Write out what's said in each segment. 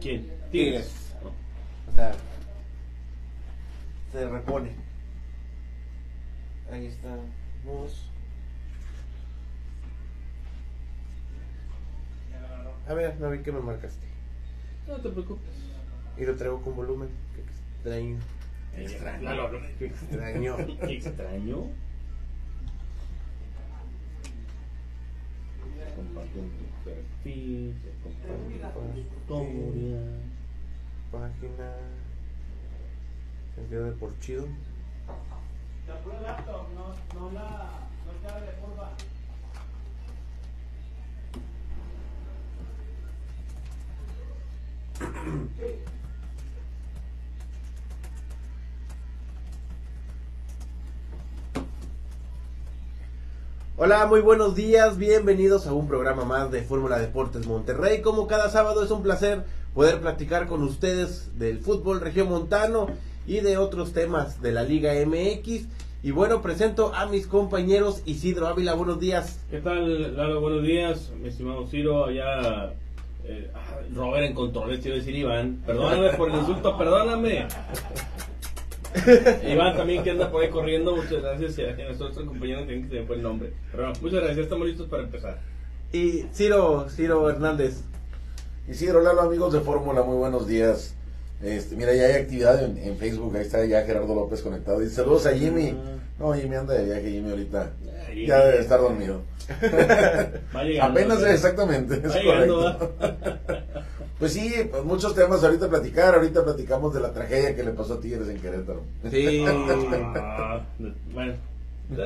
¿Quién? Tigres. O sea, se repone. Ahí estamos. A ver, no vi que me marcaste. No te preocupes. Y lo traigo con volumen. Qué extraño. Extraño. Qué extraño. Qué extraño. Comparto en tu perfil, se comparto en tu historia. Página. Sentido de por chido. Hola, muy buenos días, bienvenidos a un programa más de Fórmula Deportes Monterrey. Como cada sábado es un placer poder platicar con ustedes del fútbol regiomontano y de otros temas de la Liga MX. Y bueno, presento a mis compañeros Isidro Ávila, buenos días. ¿Qué tal, Lalo? Buenos días, mi estimado Ciro. Allá, eh, ah, Robert en controles, a decir Iván. Perdóname por el insulto, perdóname. Iván también que anda por ahí corriendo, muchas gracias. Y a nuestros otros compañeros que se me fue el nombre. Pero no, muchas gracias, estamos listos para empezar. Y Ciro, Ciro Hernández. Isidro Lalo, amigos de Fórmula, muy buenos días. Este, mira, ya hay actividad en, en Facebook, ahí está ya Gerardo López conectado. Dice saludos a Jimmy. No, Jimmy anda de viaje, Jimmy ahorita. Ya debe estar dormido. Va llegando. Apenas, ¿verdad? exactamente, es Va llegando, correcto. Pues sí, pues muchos temas ahorita platicar. Ahorita platicamos de la tragedia que le pasó a Tigres en Querétaro. Sí. Ah, bueno.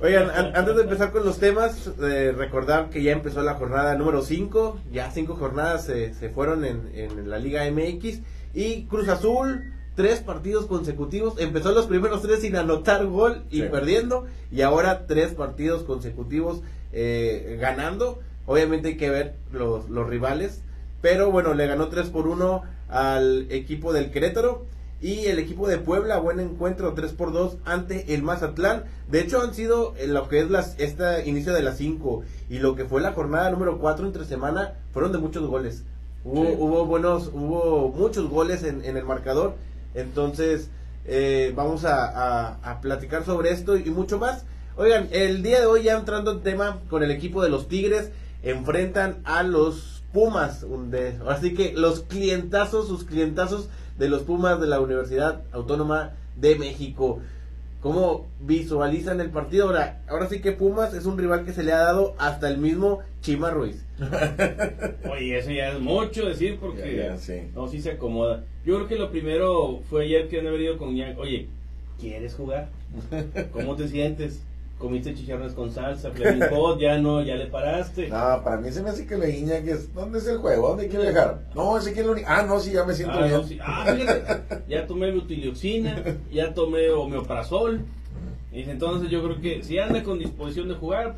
Oigan, an- antes de empezar con los temas, eh, recordar que ya empezó la jornada número 5, ya cinco jornadas se, se fueron en, en la Liga MX y Cruz Azul, tres partidos consecutivos, empezó los primeros tres sin anotar gol y Sí. perdiendo y ahora tres partidos consecutivos eh, ganando, obviamente hay que ver los, los rivales, pero bueno, le ganó 3 por 1 al equipo del Querétaro. Y el equipo de Puebla, buen encuentro, 3 por 2 ante el Mazatlán. De hecho, han sido en lo que es las, este inicio de las 5 y lo que fue la jornada número 4 entre semana, fueron de muchos goles. Hubo, Sí. hubo buenos, hubo muchos goles en, en el marcador. Entonces, eh, vamos a, a- a platicar sobre esto y mucho más. Oigan, el día de hoy ya entrando en tema con el equipo de los Tigres, enfrentan a los Pumas. un de- así que los clientazos, sus clientazos de los Pumas de la Universidad Autónoma de México. ¿Cómo visualizan el partido? Ahora, ahora sí que Pumas es un rival que se le ha dado hasta el mismo Chima Ruiz. Oye, eso ya es mucho decir porque Ya, ya, sí. no, sí se acomoda. Yo creo que lo primero fue ayer que han venido con Iñak. Oye, ¿quieres jugar? ¿Cómo te sientes? ¿Comiste chicharrones con salsa? Flaming hot? ¿Ya no? ¿Ya le paraste? No, para mí se me hace que le guiña que es. ¿Dónde es el juego? ¿Dónde quiere dejar? No, ese quiere. uni- Ah, no, sí, ya me siento Ah, bien. no, sí. Ah, fíjate, ya tomé butilioxina, ya tomé homeoprazol. Y entonces yo creo que si anda con disposición de jugar,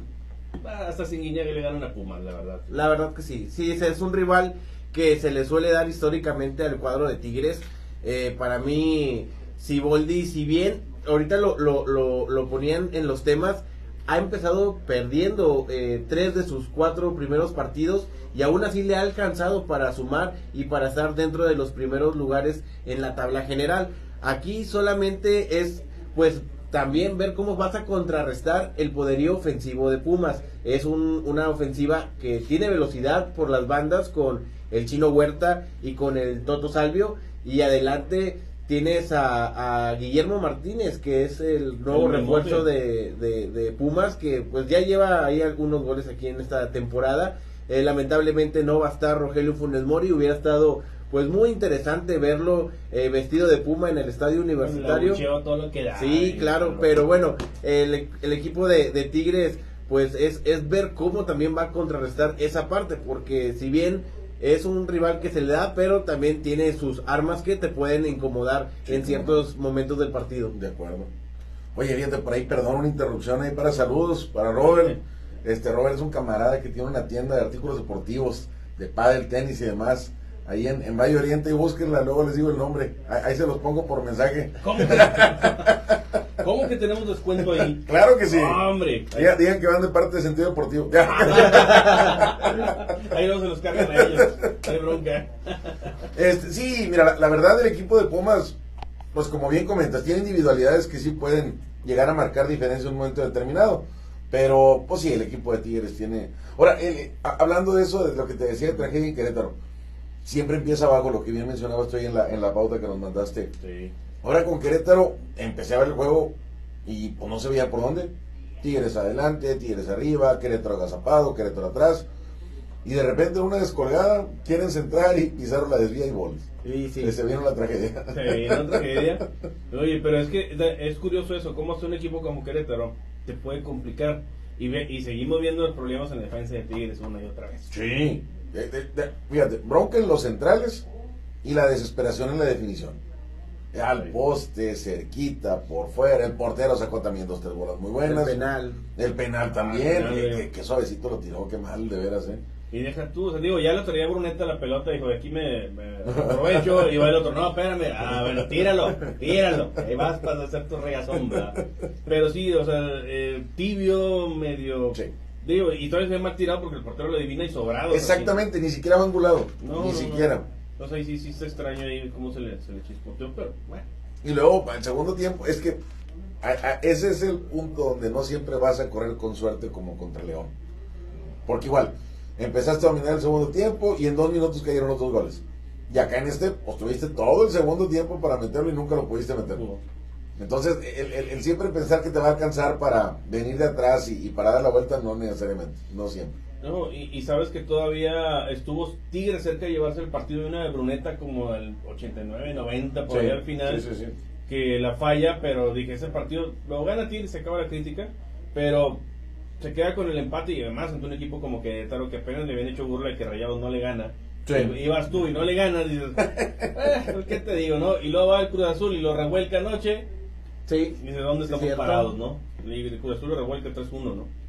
va hasta sin guiñar que le ganan a Pumas, la verdad. La verdad que sí. Sí, ese es un rival que se le suele dar históricamente al cuadro de Tigres. Eh, para mí, Siboldi, si bien ahorita lo, lo, lo, lo ponían en los temas, ha empezado perdiendo eh, tres de sus cuatro primeros partidos y aún así le ha alcanzado para sumar y para estar dentro de los primeros lugares en la tabla general. Aquí solamente es pues también ver cómo vas a contrarrestar el poderío ofensivo de Pumas. Es un- una ofensiva que tiene velocidad por las bandas con el Chino Huerta y con el Toto Salvio. Y adelante tienes a, a Guillermo Martínez, que es el nuevo El refuerzo de, de- de Pumas, que pues ya lleva ahí algunos goles aquí en esta temporada. Eh, lamentablemente no va a estar Rogelio Funes Mori, hubiera estado pues muy interesante verlo eh, vestido de Puma en el estadio universitario. Todo lo que da. Sí, claro, pero bueno, el, el equipo de, de Tigres, pues es, es ver cómo también va a contrarrestar esa parte, porque si bien es un rival que se le da, pero también tiene sus armas que te pueden incomodar Sí, en ciertos momentos del partido. De acuerdo. Oye, fíjate por ahí, perdón, una interrupción ahí para saludos, para Robert. Este Robert es un camarada que tiene una tienda de artículos deportivos, de pádel, tenis y demás, ahí en, en Valle Oriente y búsquenla, luego les digo el nombre. Ahí, ahí se los pongo por mensaje. ¿Cómo? ¿Cómo que tenemos descuento ahí? Claro que sí. Hombre. Digan, digan que van de parte de sentido deportivo. Ahí no se los cargan a ellos. Hay bronca. Este, sí, mira, la, la verdad el equipo de Pumas, pues como bien comentas, tiene individualidades que sí pueden llegar a marcar diferencia en un momento determinado. Pero, pues sí, el equipo de Tigres tiene... Ahora, el- a- hablando de eso, de lo que te decía de tragedia en Querétaro, siempre empieza abajo, lo que bien mencionabas tú ahí en la, en la pauta que nos mandaste. Sí. Ahora con Querétaro empecé a ver el juego y pues no se veía por dónde. Tigres adelante, Tigres arriba, Querétaro agazapado, Querétaro atrás. Y de repente una descolgada, quieren centrar y Pizarro la desvía y goles. Sí, sí. Se vieron la tragedia. Se veía una tragedia. Oye, pero es que es curioso eso, cómo hace un equipo como Querétaro te puede complicar. Y, ve- y seguimos viendo los problemas en la defensa de Tigres una y otra vez. Sí. De- de- de- fíjate, bronca en los centrales y la desesperación en la definición. Al Sí. poste, cerquita, por fuera. El portero sacó también dos, tres bolas muy El buenas. penal. El penal también. Ah, que, que suavecito lo tiró, qué mal, de veras, ¿eh? Y deja tú, o sea, digo, ya lo traía Bruneta la pelota, dijo, de aquí me, me aprovecho, y va el otro, no, espérame, ah, bueno, tíralo, tíralo, ahí vas para hacer tu regazombra. Pero sí, o sea, eh, tibio, medio, Sí. digo, y todavía se ve mal tirado porque el portero lo adivina y sobrado. Exactamente, ni siquiera va angulado. No, ni no, no. Entonces ahí sí, sí está extraño ahí cómo se le, se le chispoteó, pero bueno. Y luego, el segundo tiempo, es que a- a- ese es el punto donde no siempre vas a correr con suerte como contra León. Porque igual, empezaste a dominar el segundo tiempo y en dos minutos cayeron los dos goles. Y acá en este, pues tuviste todo el segundo tiempo para meterlo y nunca lo pudiste meter. Entonces, el, el- el siempre pensar que te va a alcanzar para venir de atrás y, y para dar la vuelta, no necesariamente, no siempre. No, y, y sabes que todavía estuvo Tigre cerca de llevarse el partido de una de Bruneta como el 89, 90, por ahí al final. Sí, sí, sí. que la falla, pero dije, ese partido lo gana Tigres, se acaba la crítica, pero se queda con el empate y además ante un equipo como que Taro que apenas le habían hecho burla de que Rayados no le gana. Sí. Y vas tú y no le ganas, dices, "Eh, ¿qué te digo, no? Y luego va el Cruz Azul y lo revuelca anoche, Sí. y dice, ¿dónde Sí, estamos parados, no? Y el Cruz Azul lo revuelca 3-1, ¿no?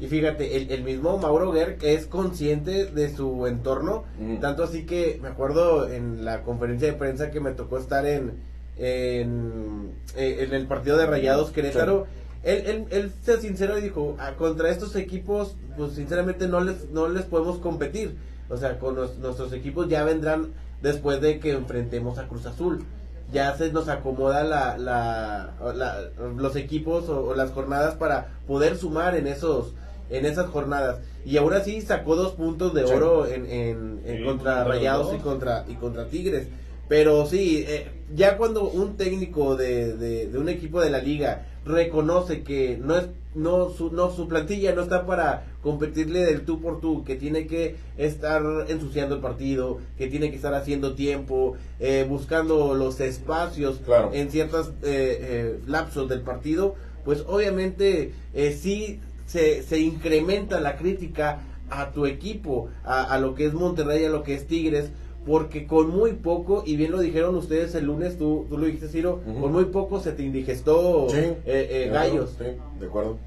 Y fíjate, el, el mismo Mauro que es consciente de su entorno, Mm. tanto así que me acuerdo en la conferencia de prensa que me tocó estar en, en, eh, en el partido de Rayados Querétaro, él, él, él se sincero y dijo, "Ah, contra estos equipos, pues sinceramente no les, no les podemos competir. O sea, con nos- nuestros equipos ya vendrán después de que enfrentemos a Cruz Azul. Ya se nos acomoda la, la, la- los equipos o, o las jornadas para poder sumar en esos en esas jornadas. Y ahora sí sacó dos puntos de Sí. oro en, en, en Sí, contra Rayados y contra, y contra Tigres. Pero sí, eh, ya cuando un técnico de, de, de un equipo de la liga reconoce que no es no su, no su plantilla no está para competirle del tú por tú, que tiene que estar ensuciando el partido, que tiene que estar haciendo tiempo, eh, buscando los espacios Claro. en ciertos eh, eh, lapsos del partido, pues obviamente eh, sí se, se incrementa la crítica a tu equipo, a, a lo que es Monterrey, a lo que es Tigres, porque con muy poco, y bien lo dijeron ustedes el lunes, tú, tú lo dijiste Ciro, con muy poco se te indigestó Sí. eh, eh, De acuerdo, gallos. Sí, de acuerdo.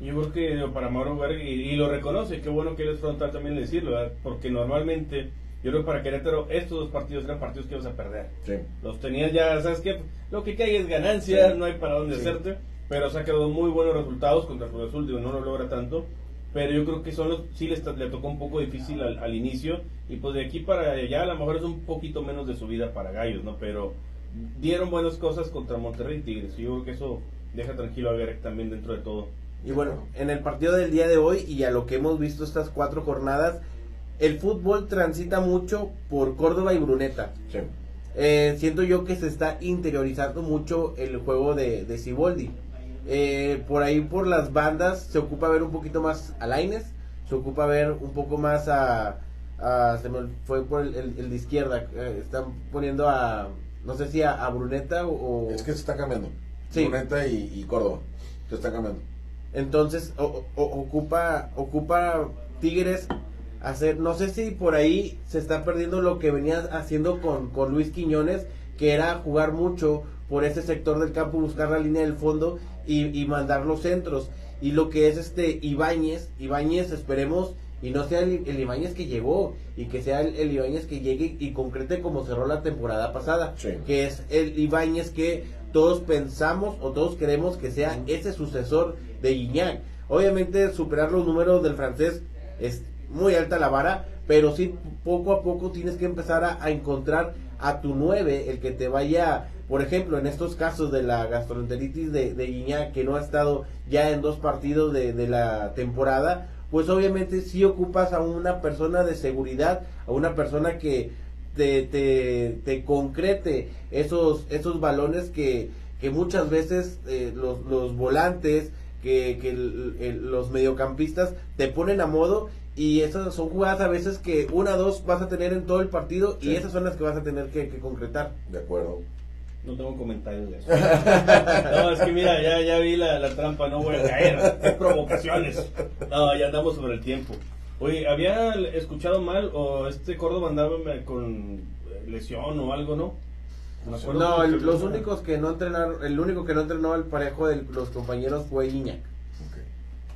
Yo creo que para Mauro Guerra, y, y lo reconoce, qué bueno que él es frontal también de decirlo, ¿verdad? porque normalmente, yo creo que para Querétaro, estos dos partidos eran partidos que ibas a perder. Sí. Los tenías ya, ¿sabes qué? Lo que caiga es ganancia, Sí. no hay para dónde Sí. hacerte, pero se ha quedado muy buenos resultados contra el Cruz Azul, digo, no lo logra tanto, pero yo creo que son los, sí le, está- le tocó un poco difícil al, al inicio, y pues de aquí para allá a lo mejor es un poquito menos de subida para Gallos, ¿no? Pero dieron buenas cosas contra Monterrey y Tigres, y yo creo que eso deja tranquilo a Guerrero también dentro de todo. Y bueno, en el partido del día de hoy y a lo que hemos visto estas cuatro jornadas, el fútbol transita mucho por Córdoba y Bruneta. Sí. Eh, siento yo que se está interiorizando mucho el juego de, de Siboldi. Eh, por ahí por las bandas se ocupa ver un poquito más a Laines, se ocupa ver un poco más a, a- se me fue por el, el- el de izquierda, eh, están poniendo a no sé si a, a Bruneta o, Es que se está cambiando. Sí. Bruneta y, y Córdoba. Se está cambiando. Entonces o- o- ocupa ocupa Tigres hacer, no sé si por ahí se está perdiendo lo que venía haciendo con, con Luis Quiñones, que era jugar mucho por ese sector del campo, buscar la línea del fondo y, y mandar los centros. Y lo que es este Ibáñez, Ibáñez esperemos y no sea el, el Ibáñez que llegó y que sea el, el Ibáñez que llegue y concrete como cerró la temporada pasada, Sí. que es el Ibáñez que todos pensamos o todos queremos que sea ese sucesor de Guiñac. Obviamente superar los números del francés es muy alta la vara, pero sí poco a poco tienes que empezar a, encontrar a tu 9, el que te vaya, por ejemplo, en estos casos de la gastroenteritis de, de que no ha estado ya en dos partidos de, la temporada, pues obviamente sí ocupas a una persona de seguridad, a una persona que te, te, te concrete esos, esos balones que, que muchas veces eh, los, los volantes, que, que el- los mediocampistas te ponen a modo y esas son jugadas a veces que una o dos vas a tener en todo el partido y Sí. esas son las que vas a tener que, que concretar. De acuerdo. No tengo comentarios de eso. No, es que mira, ya, ya vi la, la trampa, no voy a caer. Qué provocaciones. No, ya andamos sobre el tiempo. Oye, ¿había escuchado mal o este Córdoba andaba con lesión o algo, no? No, el- los únicos que no entrenaron, el único que no entrenó al parejo de los compañeros fue Iñak.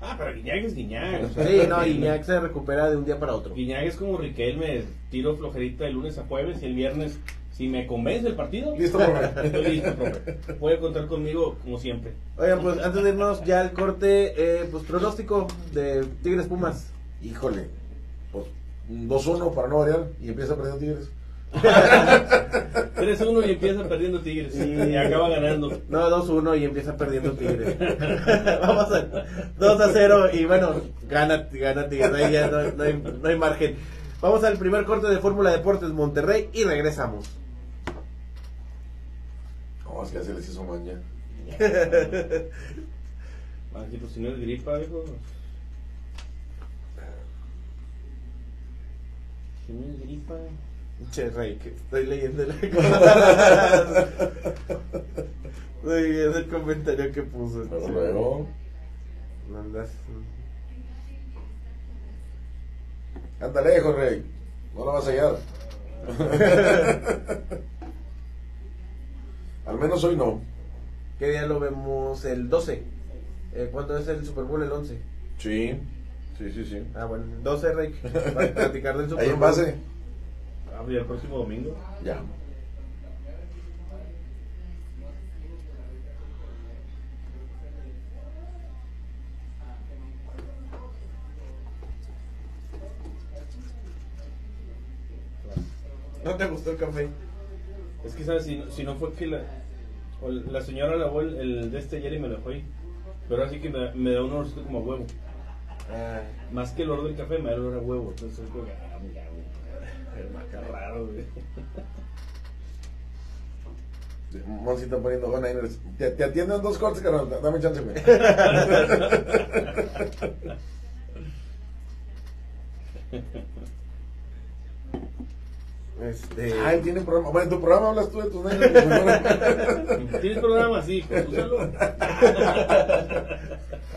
Ah, pero Guiñac es Guiñac. o sea, Sí, no, Iñak se recupera de un día para otro. Guiñac es como Riquelme, tiro flojerita de lunes a jueves y el viernes, si me convence el partido, Listo, profe. estoy listo, profe. Puede contar conmigo como siempre. Oigan, pues antes de irnos ya al corte, eh, pues pronóstico de Tigres Pumas. Híjole. Pues 2-1 para no variar y empieza perdiendo Tigres. 3-1 y empieza perdiendo Tigres. Y acaba ganando. No, 2-1 y empieza perdiendo Tigres. Vamos a 2 a 0 y bueno, gana, gana Tigres. Ahí ya no, no hay, no hay margen. Vamos al primer corte de Fórmula Deportes Monterrey y regresamos. No, es que ya se les hizo maña. Aquí, pues si no es gripa, hijo. Si no es gripa. Che, Rey, que estoy leyendo la cosa. Estoy leyendo el comentario que puso. Pero luego. Andas- Anda lejos, Rey. No lo vas a hallar. Al menos hoy no. ¿Qué día lo vemos? El 12. Eh, ¿Cuándo es el Super Bowl? El 11. Sí, sí, sí, sí. Ah, bueno, 12, Rey. Para platicar del Super Bowl. en base. Pues ya el próximo domingo. Ya. ¿No te gustó el café? Es que, ¿sabes? Si no, si no fue que la, o la señora lavó el, el de este ayer y me lo dejó ahí. Pero así que me, me da un olor como a huevo. Ah, Más que el olor del café, me da el olor a huevo. Entonces, es como ah, mira, güey. Qué raro, güey. Monsi está poniendo Juan Niners. Te, te atienden dos cortes, carnal. Dame chance, güey. este. Ah, él tiene programa. Bueno, en tu programa hablas tú de tus Niners. ¿Tienes programa? Sí, pues úsalo.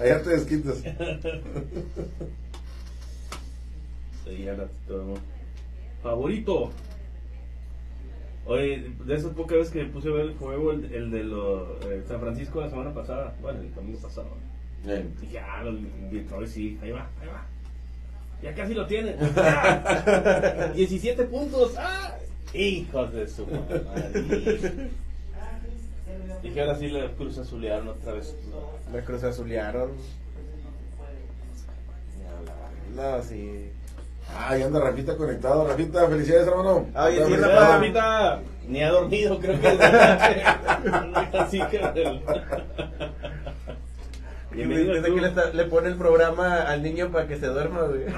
Allá te desquitas. Sí, ya la- todo. Favorito. Oye, de esas pocas veces que me puse a ver el juego, el, el de lo, eh, San Francisco la semana pasada, bueno, el domingo pasado. Bien. Dije, ah, los Detroit sí, ahí va, ahí va. Ya casi lo tienen. ¡Ah! 17 puntos. ¡Ah! Hijos de su madre. Dije, ahora sí la cruz azulearon otra vez. La cruz azulearon. No, sí. Ay, anda Rafita conectado. Rafita, felicidades, hermano. Oye, sí, felicidades. Rafita, ni ha dormido, creo que es de noche. Así que. Y me Bienvenido dice tú. que le, está- le pone el programa al niño para que se duerma, güey.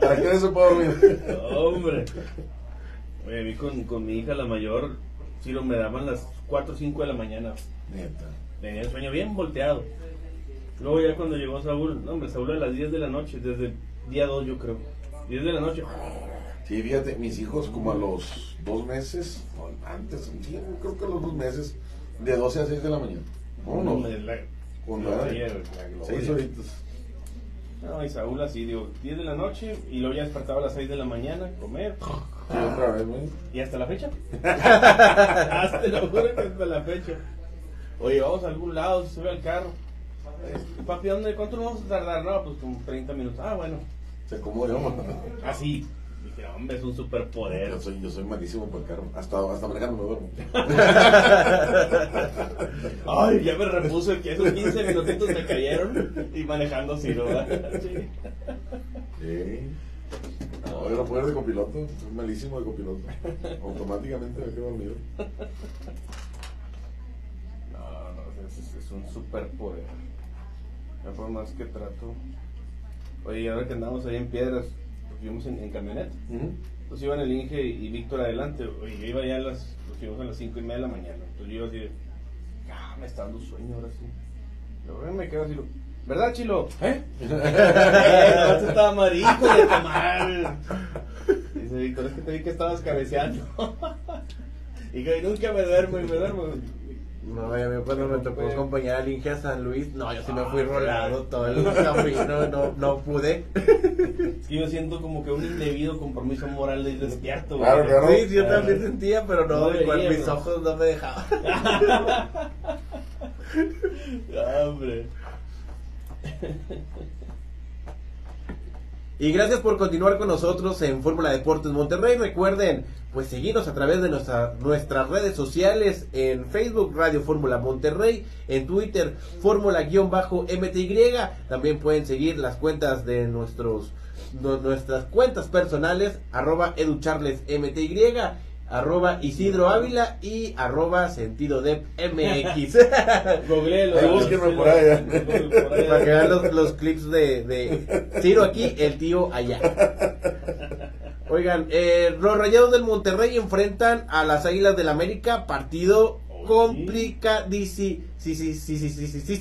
¿Para qué eso puedo dormir? Hombre. Oye, vi con, con mi hija la mayor, sí, lo me daban las 4 o 5 de la mañana. Neta. Tenía el sueño bien volteado. Luego ya cuando llegó Saúl, no hombre, Saúl a las 10 de la noche, desde día 2 yo creo. 10 de la noche. Sí, fíjate, mis hijos como a los dos meses, o antes, sí, creo que a los dos meses, de 12 a 6 de la mañana. No, Uno, hombre, la, con la la seis horitos. No, y Saúl así, digo, 10 de la noche y luego ya despertaba a las 6 de la mañana, comer. Sí, otra vez, güey. ¿Y hasta la fecha? hasta lo juro que hasta la fecha. Oye, vamos a algún lado, se sube al carro. Papi, ¿dónde, ¿cuánto nos vamos a tardar? No, pues como 30 minutos. Ah, bueno. Se acomoda. Así. Dije, hombre, es un superpoder. Yo soy, yo soy malísimo por el carro. Hasta, hasta manejando me duermo. Ay, ya me repuso que esos 15 minutitos me cayeron y manejando sí, ¿no? Sí. No, yo no puedo ir de copiloto. Soy malísimo de copiloto. Automáticamente me quedo dormido. No, no, es, es un superpoder. Ya por más que trato. Oye, ahora que andamos ahí en piedras, porque íbamos en, en camioneta. Pues iban el Inge y Víctor adelante. Oye, yo iba ya a las, nos fuimos a las 5 y media de la mañana. Entonces yo así de, ah, me está dando sueño ahora sí. Luego me quedo así, ¿verdad, Chilo? ¿Eh? eh no, tú estaba marico de tomar. Dice Víctor, es que te vi que estabas cabeceando. y que nunca me duermo y me duermo. No, y a mí cuando me tocó acompañar al Inge a San Luis, no, yo sí me fui rolado todo el camino, no, no pude. Es que yo siento como que un indebido compromiso moral de despierto. güey. Claro, claro. Sí, yo también sentía, pero no, No igual veía, mis no. ojos no me dejaban. Ah, hombre. Y gracias por continuar con nosotros en Fórmula Deportes Monterrey. Recuerden, pues seguirnos a través de nuestra- nuestras redes sociales en Facebook Radio Fórmula Monterrey, en Twitter Fórmula-MTY. También pueden seguir las cuentas de nuestros nu- nuestras cuentas personales arroba educharlesmty arroba Isidro Ávila y arroba sentido de MX. Googleelo. Ahí búsquenme por allá. Por allá. Para que vean los, los clips de, de Ciro aquí, el tío allá. Oigan, eh, los Rayados del Monterrey enfrentan a las Águilas del América, partido complicadísimo. Sí, sí, sí, sí, sí, sí, sí,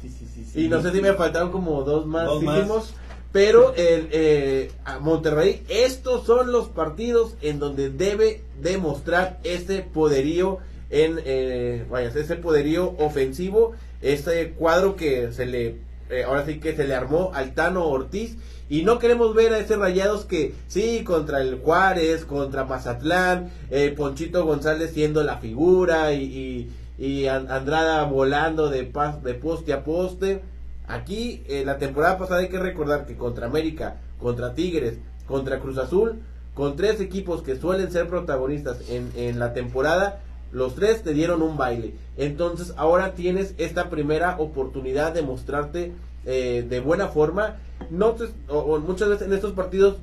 Sí, sí, sí, sí. Y no sé si me faltaron como dos más. Dos más. Pero el eh, Monterrey, estos son los partidos en donde debe demostrar ese poderío en eh, vaya, ese poderío ofensivo, ese cuadro que se le eh, ahora sí que se le armó al Tano Ortiz y no queremos ver a ese Rayados que sí contra el Juárez, contra Mazatlán, eh, Ponchito González siendo la figura y, y, y An- Andrada volando de, pas- de poste a poste. Aquí, eh, la temporada pasada hay que recordar que contra América, contra Tigres, contra Cruz Azul, con tres equipos que suelen ser protagonistas en, en la temporada, los tres te dieron un baile. Entonces ahora tienes esta primera oportunidad de mostrarte eh, de buena forma. No te- o- o muchas veces en estos partidos,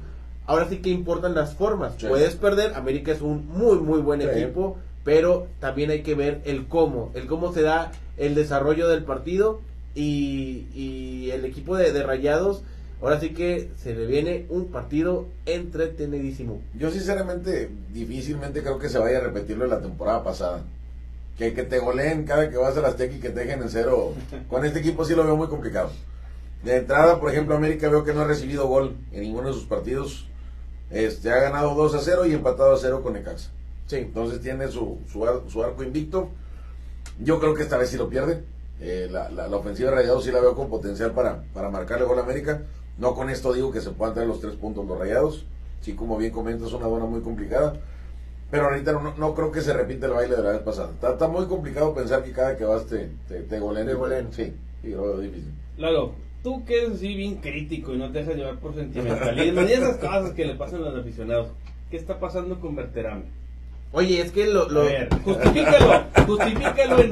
ahora sí que importan las formas. Sí. Puedes perder, América es un muy, muy buen Sí. equipo, pero también hay que ver el cómo, el cómo se da el desarrollo del partido y, y el equipo de, de Rayados. Ahora sí que se le viene un partido entretenidísimo. Yo sinceramente difícilmente creo que se vaya a repetir lo de la temporada pasada. Que, que te goleen cada que vas a la Azteca y que te dejen en cero. Con este equipo sí lo veo muy complicado. De entrada, por ejemplo, América veo que no ha recibido gol en ninguno de sus partidos. Este, ha ganado 2 a 0 y empatado a 0 con Necaxa. Sí. Entonces tiene su, su arco invicto. Yo creo que esta vez sí lo pierde. Eh, la, la, la ofensiva de Rayados sí la veo con potencial para, para marcarle gol a América. No con esto digo que se puedan traer los tres puntos los Rayados. Sí, como bien comentas, es una buena muy complicada. Pero ahorita no, no creo que se repita el baile de la vez pasada. Está, está muy complicado pensar que cada que vas te, te, te goleen. Te goleen. Sí, sí, lo veo difícil. Lalo, tú que eres así bien crítico y no te dejas llevar por sentimentalismo y esas cosas que le pasan a los aficionados, ¿qué está pasando con Berterame? Oye, es que lo... lo- A ver, justifícalo, justifícalo en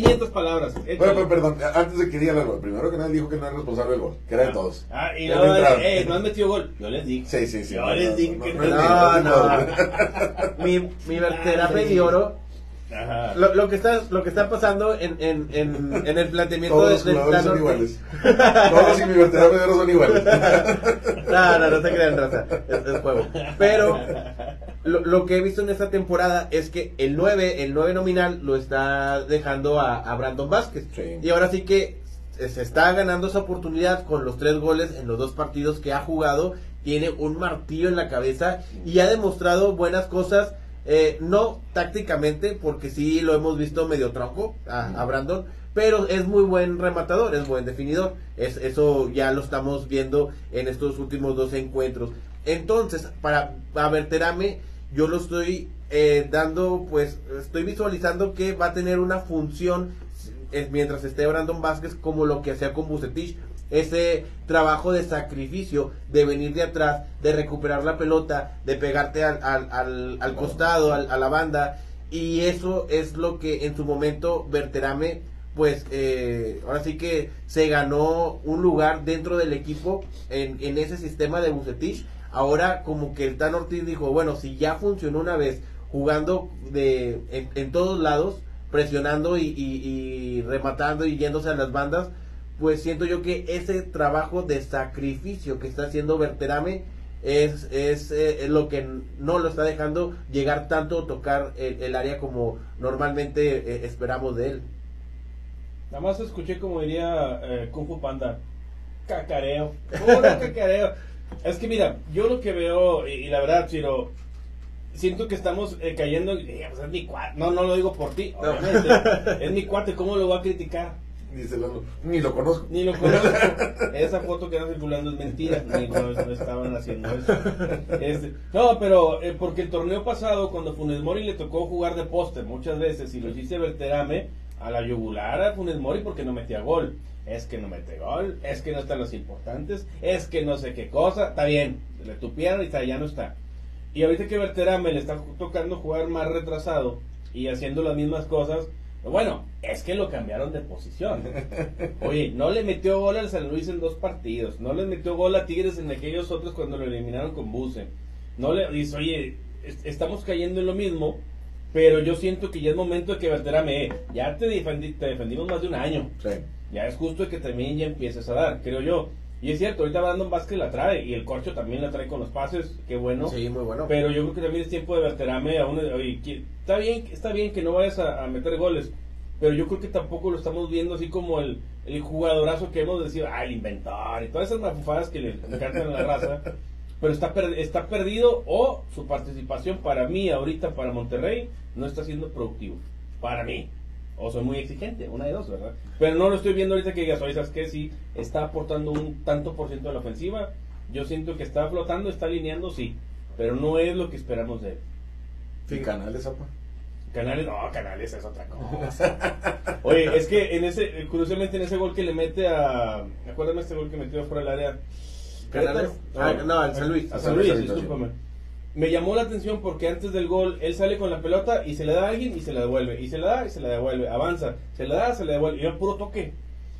500 palabras. Bueno, pero perdón, antes de que diga algo, primero que nada dijo que no era responsable del gol, que era de todos. Ah, y no, entrada. eh, no has metido gol. Yo les dije. Sí, sí, sí. Yo No, les dije no, que no, no. No, no, no. mi, mi verterape de oro. Ajá. Lo, lo que está lo que está pasando en, en, en, en el planteamiento Todos los de- del jugadores son iguales. Todos oro son iguales. No, no, no se crean, raza. Es, es juego. Pero lo, lo que he visto en esta temporada es que el 9, el 9 nominal, lo está dejando a, a Brandon Vázquez. Sí. Y ahora sí que se está ganando esa oportunidad con los tres goles en los dos partidos que ha jugado. Tiene un martillo en la cabeza y ha demostrado buenas cosas. Eh, no tácticamente, porque sí lo hemos visto medio tronco a, a Brandon, pero es muy buen rematador, es buen definidor. Es, eso ya lo estamos viendo en estos últimos dos encuentros. Entonces, para a Berterame, yo lo estoy eh, dando, pues, estoy visualizando que va a tener una función es, mientras esté Brandon Vázquez como lo que hacía con Bucetich ese trabajo de sacrificio, de venir de atrás, de recuperar la pelota, de pegarte al, al, al, costado, a la banda. Y eso es lo que en su momento Berterame, pues eh, ahora sí que se ganó un lugar dentro del equipo en, en ese sistema de Bucetich. Ahora como que el Tan Ortiz dijo, bueno, si ya funcionó una vez jugando de, en, todos lados, presionando y, y rematando y yéndose a las bandas, pues siento yo que ese trabajo de sacrificio que está haciendo Berterame es, es, eh, lo que no lo está dejando llegar tanto o tocar el, área como normalmente eh, esperamos de él. Nada más escuché como diría eh, Kung Fu Panda, cacareo, puro cacareo. Es que mira, yo lo que veo, y, la verdad, Chiro, siento que estamos cayendo, pues es mi cuate, no, no lo digo por ti, obviamente, es mi cuate, ¿cómo lo voy a criticar? Ni, lo, ni lo conozco. Ni lo conozco. Esa foto que está circulando es mentira. Ni no, estaban haciendo eso. Este, no, pero eh, porque el torneo pasado, cuando Funes Mori le tocó jugar de póster muchas veces y lo hiciste verterame a la yugular a Funes Mori porque no metía gol. Es que no mete gol, es que no están los importantes, es que no sé qué cosa. Está bien, le tupieron y está, ya no está. Y ahorita que Verterame le está tocando jugar más retrasado y haciendo las mismas cosas bueno, es que lo cambiaron de posición. Oye, no le metió gol al San Luis en dos partidos. No le metió gol a Tigres en aquellos otros cuando lo eliminaron con Buse. No le dice, oye, estamos cayendo en lo mismo. Pero yo siento que ya es momento de que Valterame, ya te, te defendimos más de un año. Ya es justo que también ya empieces a dar, creo yo. Y es cierto, ahorita Brandon Vázquez la trae y el Corcho también la trae con los pases, qué bueno. Sí, muy bueno. Pero yo creo que también es tiempo de verterame a uno. está bien, está bien que no vayas a, meter goles, pero yo creo que tampoco lo estamos viendo así como el, el jugadorazo que hemos decidido, ah, el inventor y todas esas mafufadas que le encantan a la raza. Pero está, está perdido o su participación para mí ahorita, para Monterrey, no está siendo productivo. Para mí o soy muy exigente, una de dos, ¿verdad? Pero no lo estoy viendo ahorita que digas, oye, ¿sabes qué? Sí, está aportando un tanto por ciento de la ofensiva. Yo siento que está flotando, está alineando, sí, pero no es lo que esperamos de él. ¿Y Canales, apa? Canales, no, Canales es otra cosa. Oye, es que en ese, curiosamente en ese gol que le mete a, acuérdame este gol que metió fuera del área. ¿Canales? Ah, no, a San Luis. A San Luis, discúlpame me llamó la atención porque antes del gol él sale con la pelota y se le da a alguien y se la devuelve, y se la da y se la devuelve, avanza, se la da, se la devuelve, y yo puro toque.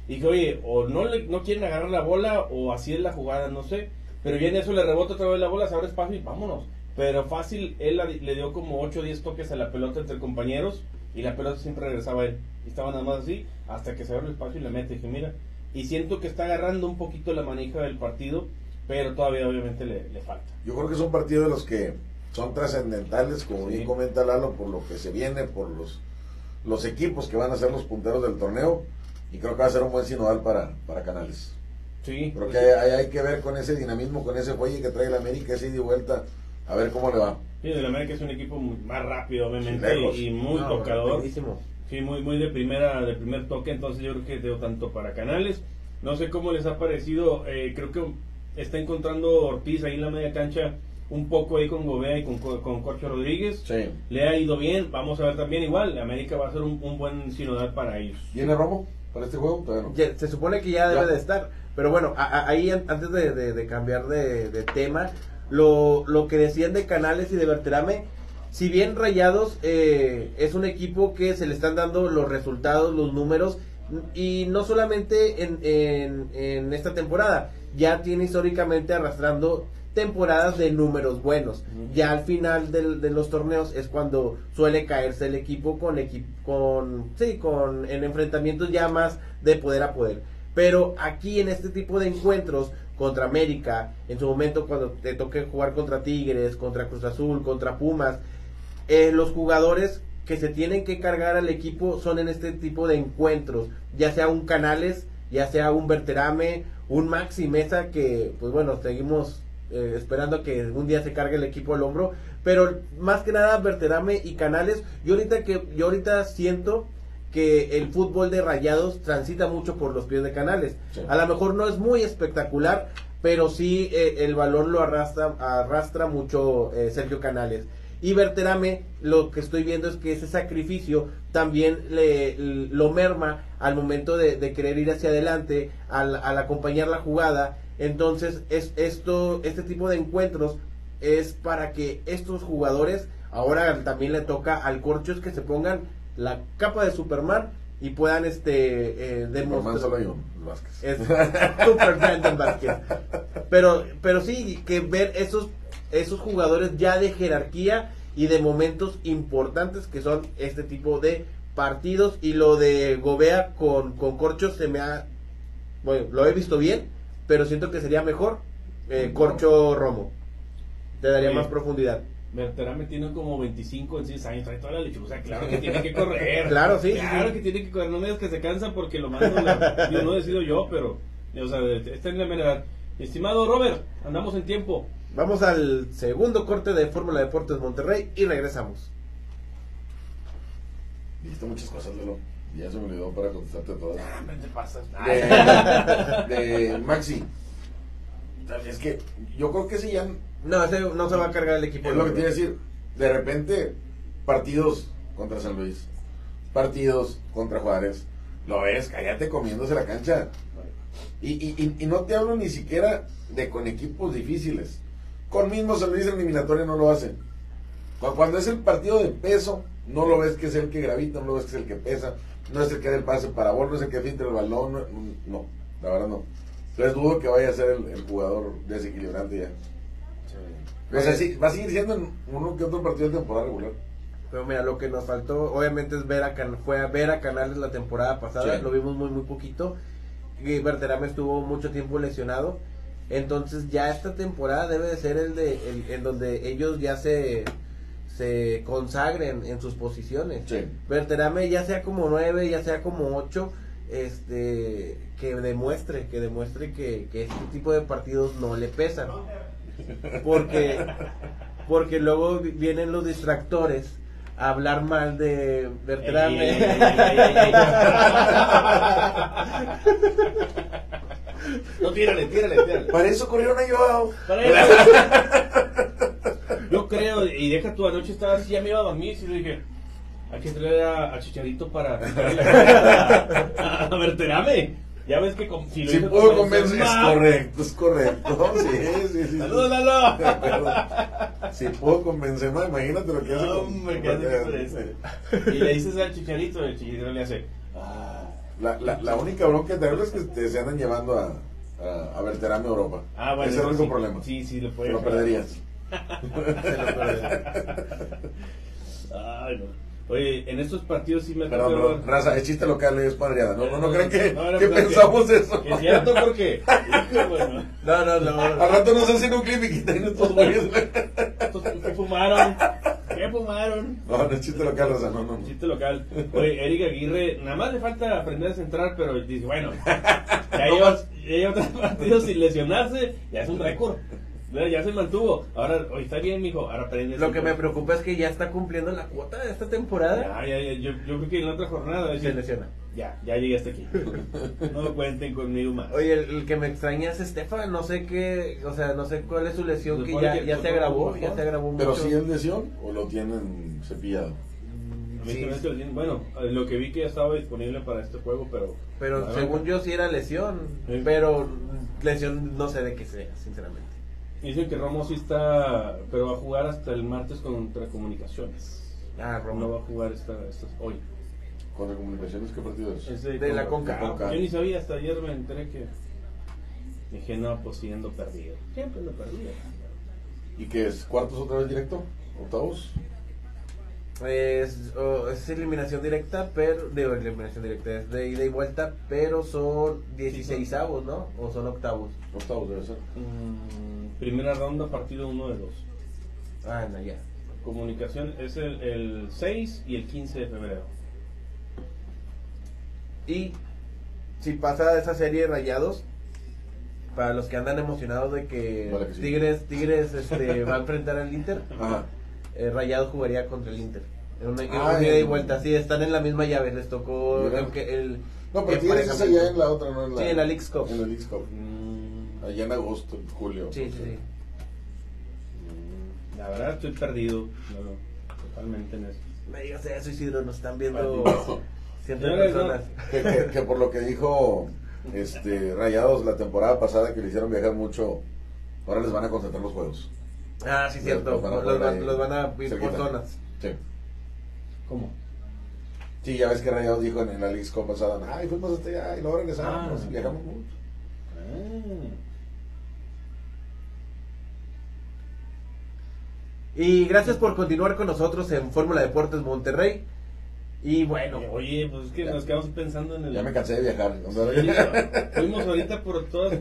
Y dije, oye, o no, le, no quieren agarrar la bola o así es la jugada, no sé. Pero ya en eso le rebota otra vez la bola, se abre espacio y vámonos. Pero fácil, él le dio como 8 o 10 toques a la pelota entre compañeros y la pelota siempre regresaba a él. Y estaba nada más así hasta que se abre el espacio y le mete. Y dije, mira, y siento que está agarrando un poquito la manija del partido pero todavía obviamente le, falta. Yo creo que es un partido de los que son trascendentales, como bien comenta Lalo, por lo que se viene, por los, los equipos que van a ser los punteros del torneo, y creo que va a ser un buen sinodal para, para Canales. Sí. Pero que hay, hay, que ver con ese dinamismo, con ese fuelle que trae el América, ese ida y vuelta, a ver cómo le va. Sí, el América es un equipo más rápido, obviamente, y, muy tocador. Sí, muy, muy de primera, de primer toque, entonces yo creo que dio tanto para Canales. No sé cómo les ha parecido, eh, creo que está encontrando Ortiz ahí en la media cancha un poco ahí con Gobea y con, con Corcho Rodríguez. Le ha ido bien, vamos a ver también igual, América va a ser un, buen sinodal para ellos. ¿Viene Romo para este juego? se supone que ya, debe de estar, pero bueno, ahí antes de, cambiar de, tema, lo, lo, que decían de Canales y de Berterame, si bien Rayados eh, es un equipo que se le están dando los resultados, los números, y no solamente en, en esta temporada, ya tiene históricamente arrastrando temporadas de números buenos. Ya al final de, los torneos es cuando suele caerse el equipo con equipo con sí, con en enfrentamientos ya más de poder a poder. Pero aquí en este tipo de encuentros contra América, en su momento cuando te toque jugar contra Tigres, contra Cruz Azul, contra Pumas, eh, los jugadores que se tienen que cargar al equipo son en este tipo de encuentros, ya sea un Canales, ya sea un Berterame, un Maxi Mesa que, pues bueno, seguimos eh, esperando que un día se cargue el equipo al hombro, pero más que nada Berterame y Canales, yo ahorita que yo ahorita siento que el fútbol de Rayados transita mucho por los pies de Canales. A lo mejor no es muy espectacular, pero sí eh, el valor lo arrastra arrastra mucho eh, Sergio Canales. Y Berterame, lo que estoy viendo es que ese sacrificio también le, lo merma al momento de, querer ir hacia adelante, al, acompañar la jugada. Entonces, es, esto, este tipo de encuentros es para que estos jugadores, ahora también le toca al Corchos que se pongan la capa de Superman y puedan este eh, demostrar solo hay un Vázquez. es super Brandon Vázquez pero pero sí que ver esos esos jugadores ya de jerarquía y de momentos importantes que son este tipo de partidos y lo de Gobea con, con Corcho se me ha bueno lo he visto bien pero siento que sería mejor eh, Corcho Romo te daría más profundidad Berterame tiene como 25 en 6 años, trae toda la lechuza, claro que tiene que correr. claro, sí. Claro que tiene que correr, no me digas que se cansa porque lo mando, la, yo no decido yo, pero, o sea, está en la edad. Estimado Robert, andamos en tiempo. Vamos al segundo corte de Fórmula Deportes Monterrey y regresamos. Dijiste muchas cosas, Lelo. Ya se me olvidó para contestarte todas. Ah, te pasas. De, de Maxi. Es que yo creo que si ya no, ese no se va a cargar el equipo. Es lo que tiene que decir. De repente, partidos contra San Luis, partidos contra Juárez. Lo ves, cállate comiéndose la cancha. Y, y, y, no te hablo ni siquiera de con equipos difíciles. Con mismo San Luis en eliminatoria no lo hacen. Cuando es el partido de peso, no lo ves que es el que gravita, no lo ves que es el que pesa, no es el que da el pase para vos, no es el que filtra el balón, no, la verdad no. Entonces dudo que vaya a ser el, el jugador desequilibrante ya. O sea, sí, va a seguir siendo en uno que otro partido de temporada regular. Pero mira, lo que nos faltó, obviamente, es ver a, fue a ver a Canales la temporada pasada. Lo vimos muy, muy poquito. Y Berterame estuvo mucho tiempo lesionado. Entonces, ya esta temporada debe de ser el de el, en donde ellos ya se, se consagren en sus posiciones. Sí. Berterame, ya sea como nueve, ya sea como ocho, este, que demuestre, que demuestre que, que este tipo de partidos no le pesan porque, porque luego vienen los distractores a hablar mal de Bertrame. no, tírale, tírale, tírale. Para eso corrieron a Joao. Para eso. Yo creo, y deja tu anoche estaba así, ya me iba a dormir, y le dije, hay que traer a, Chicharito para a, a Berterame. Ya ves que si, si puedo convencer, es correcto, es correcto. Sí, sí, sí. Saludos, Lalo. Si puedo convencer más, imagínate lo que hace. Hombre, qué hace Y le dices al chicharito, el chicharito le hace. Ah, la, la, la única bronca de es que te, se andan llevando a, a, a Verterame Europa. Ah, bueno. Ese es el único problema. Sí, sí, lo puedes. Lo perderías. Se lo perderías. Ay, no. Oye, en estos partidos sí me Perdón, pero, raza, es chiste local, es padreada. No, no, no, creen que, que pensamos eso. Es cierto, porque. No, no, no. Al rato nos hacen un clip y quitan estos güeyes. ¿Qué fumaron? ¿Qué fumaron? No, no es chiste local, raza, no, no. Chiste local. Oye, Eric Aguirre, nada más le falta aprender a centrar, pero dice, bueno, ya lleva, ya lleva tres partidos sin lesionarse, ya es un récord. Ya se mantuvo. Ahora, hoy está bien, mijo. Ahora aprende. Lo que me preocupa es que ya está cumpliendo la cuota de esta temporada. Ya, ya, ya. Yo, yo creo que en la otra jornada. Se lesiona. Ya, ya llegué hasta aquí. no cuenten conmigo más. Oye, el, que me extraña es Estefan. No sé qué. O sea, no sé cuál es su lesión. Que ya, ya se agravó. Ya se agravó mucho. ¿Pero si es lesión o lo tienen cepillado? Sí, bueno, lo que vi que ya estaba disponible para este juego, pero... Pero según yo sí era lesión, pero lesión no sé de qué sea, sinceramente. Dicen que Romo sí está, pero va a jugar hasta el martes contra Comunicaciones. Ah, Romo va a jugar esta, hoy. ¿Contra Comunicaciones qué partido es? de, la Conca. Yo ni sabía, hasta ayer me enteré que... Dije, no, pues siendo perdido. Siempre lo perdido. ¿Y qué es? ¿Cuartos otra vez directo? ¿Octavos? Es, es eliminación directa, pero de eliminación directa, es de ida y vuelta, pero son 16 avos, ¿no? ¿O son octavos? Octavos debe ser. Mm, primera ronda, partido 1 de 2. Ah, no, ya. Comunicación es el, el 6 y el 15 de febrero. Y si pasa esa serie de rayados, para los que andan emocionados de que, Tigres Tigres este, va a enfrentar al Inter, Ajá eh, Rayado jugaría contra el Inter. En una, ah, ida y vuelta, sí, están en la misma llave, les tocó el, el, No, pero Tigres es allá en la otra, no en la... Sí, en la League's Cup. En la League's Cup. Mm. Allá en agosto, julio. Sí, sí, sí. La verdad estoy perdido. No, no, totalmente en eso. Me digas eso, Isidro, nos están viendo De Señores, personas. Que, que- que por lo que dijo este Rayados la temporada pasada que le hicieron viajar mucho, ahora les van a concentrar los juegos. Ah, sí, cierto. Los van a Los, van, ahí los van a ir por zonas. Sí. ¿Cómo? Sí, ya ves que Rayados dijo en, en la League Cup pasada, ay, fuimos hasta allá y luego regresamos Ah. y viajamos mucho. Ah. Y gracias por continuar con nosotros en Fórmula Deportes Monterrey. Y bueno, Oye, pues es que nos quedamos pensando en el. Ya me cansé de viajar. Sí, Fuimos ahorita por toda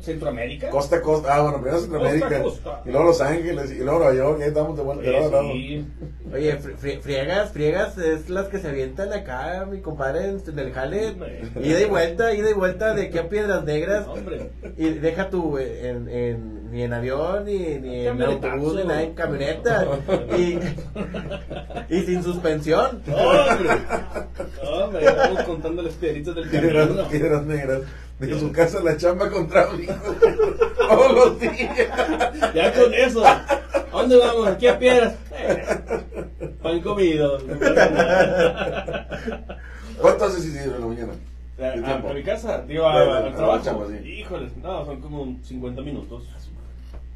Centroamérica. Costa a costa, ah, bueno, primero Centroamérica, Costa a costa. y luego Los Ángeles, y luego Nueva York, y ahí estamos de vuelta. lado lado. Oye, fri- fri- friegas, friegas es las que se avientan acá, mi compadre, en, el jale. Ida y vuelta, ida y vuelta de aquí a Piedras Negras. Hombre. Y deja tu eh, en, en- ni en avión, ni, ni en autobús, ni nada, en camioneta. y, y sin suspensión. Hombre. Hombre, estamos contando las piedritas del camino. piedras negras. De su casa a la chamba con tráfico. Todos los días. Ya con eso. ¿A dónde vamos? Aquí a piedras. Eh, pan comido. no. ¿Cuánto haces Isidro en la mañana? A, ¿De a- a mi casa, digo, al trabajo. chamba, sí. Híjoles, no, son como 50 minutos.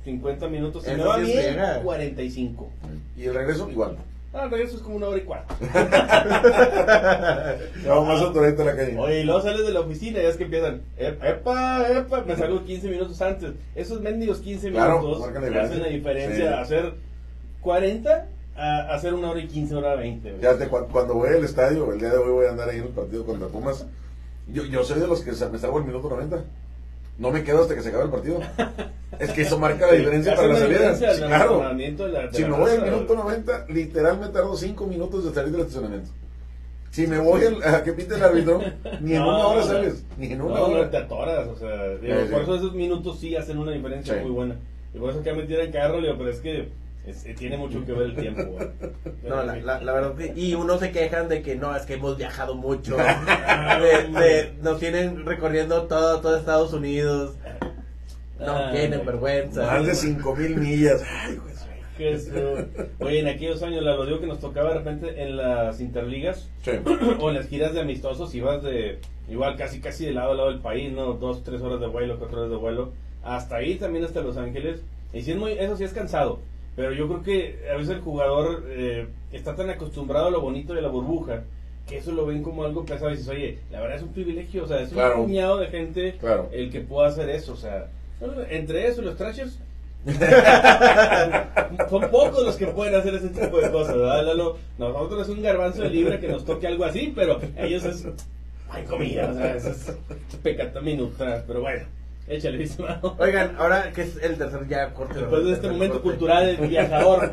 50 minutos. Si me va bien, friega. 45. Y el regreso, igual. Ah, el regreso es como una hora y cuarto. Vamos más autoridad a la calle. Oye, y luego sales de la oficina y es que empiezan, "Ep- epa, epa, me salgo 15 minutos antes. Esos mendigos 15 Claro, minutos hacen la diferencia. Sí. hacer 40 a hacer una hora y 15, una hora 20. güey. Fíjate, cu- cuando voy al estadio, el día de hoy voy a andar ahí en el partido contra Pumas. Yo, yo soy de los que me salgo el minuto 90. No me quedo hasta que se acabe el partido. Es que eso marca la Sí, diferencia para la una salida. diferencia Sí, claro. la- Si me voy al minuto güey. 90, literal me tardo 5 minutos de salir del estacionamiento. Si me voy al- a que pite el árbitro, ni en No, una hora no, sales. Ni en una No, hora. te atoras, o sea, digo, Sí, sí. por eso esos minutos sí hacen una diferencia Sí. muy buena. Y por eso que me tiran carro, digo, pero es que es- eh, tiene mucho que ver el tiempo, güey. No, la, la, la verdad que, y unos se quejan de que no, es que hemos viajado mucho. Ah, De- de- nos tienen recorriendo todo, todo Estados Unidos. No Ah, tienen güey. vergüenza. Más de 5 mil millas. Ay, güey. Jesús. Oye, en aquellos años, la lo digo que nos tocaba de repente en las interligas Sí. o en las giras de amistosos, ibas de igual casi casi de lado a lado del país, ¿no? Dos, tres horas de vuelo, cuatro horas de vuelo, hasta ahí también hasta Los Ángeles. Y sí es muy, eso sí es cansado, pero yo creo que a veces el jugador eh, está tan acostumbrado a lo bonito de la burbuja que eso lo ven como algo pesado y dices, oye, la verdad es un privilegio, o sea, es Claro. un puñado de gente Claro. el que pueda hacer eso, o sea, entre eso y los trashers, son pocos los que pueden hacer ese tipo de cosas, ¿verdad, Lalo? Nosotros es un garbanzo de libra que nos toque algo así, pero ellos es. Ay, comida, o sea, eso es pecata minuta, pero bueno, échale, estimado. Oigan, ahora que es el tercer ya corte. Después de este momento corte. cultural del viajador.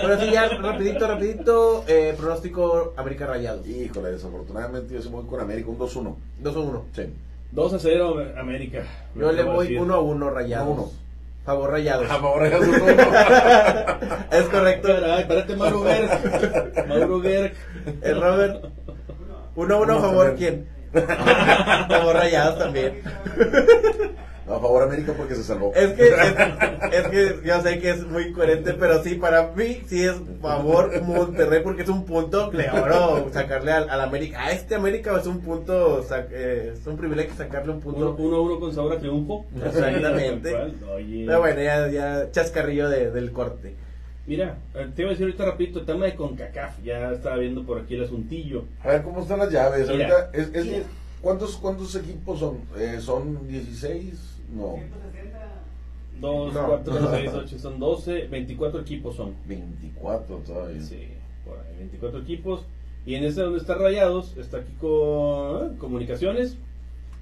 Ahora sí, ya rapidito, rapidito. Eh, pronóstico América Rayados. Híjole, desafortunadamente yo se voy con América, un 2-1. 2 a 1. Sí. 2 a 0 América. Yo le voy decir. 1 a 1 Rayados. 1-1. Favor Rayados. Es un 1. es correcto. Ay, espérate, Mauro Gerg. Mauro Gerg. El Robert. 1 a 1 a Uno favor quién. favor Rayados también. No, a favor América porque se salvó. Es que, es, es que yo sé que es muy coherente, pero sí, para mí sí es favor Monterrey porque es un punto de oro sacarle al, al América. A este América es un punto, sac- eh, es un privilegio sacarle un punto. 1 a 1 con sabor a triunfo. Exactamente. Oye. Pero bueno, ya, ya chascarrillo de- del corte. Mira, eh, te iba a decir ahorita rapidito, el tema de CONCACAF, ya estaba viendo por aquí el asuntillo. A ver, ¿cómo están las llaves? Mira. Ahorita, es, es-. ¿cuántos, ¿cuántos equipos son? Eh, ¿Son 16? No, 2, No. 4, 6, 8, son 12, 24 equipos son. 24 todavía. Sí, por ahí, 24 equipos. Y en ese donde está Rayados, está aquí con Comunicaciones.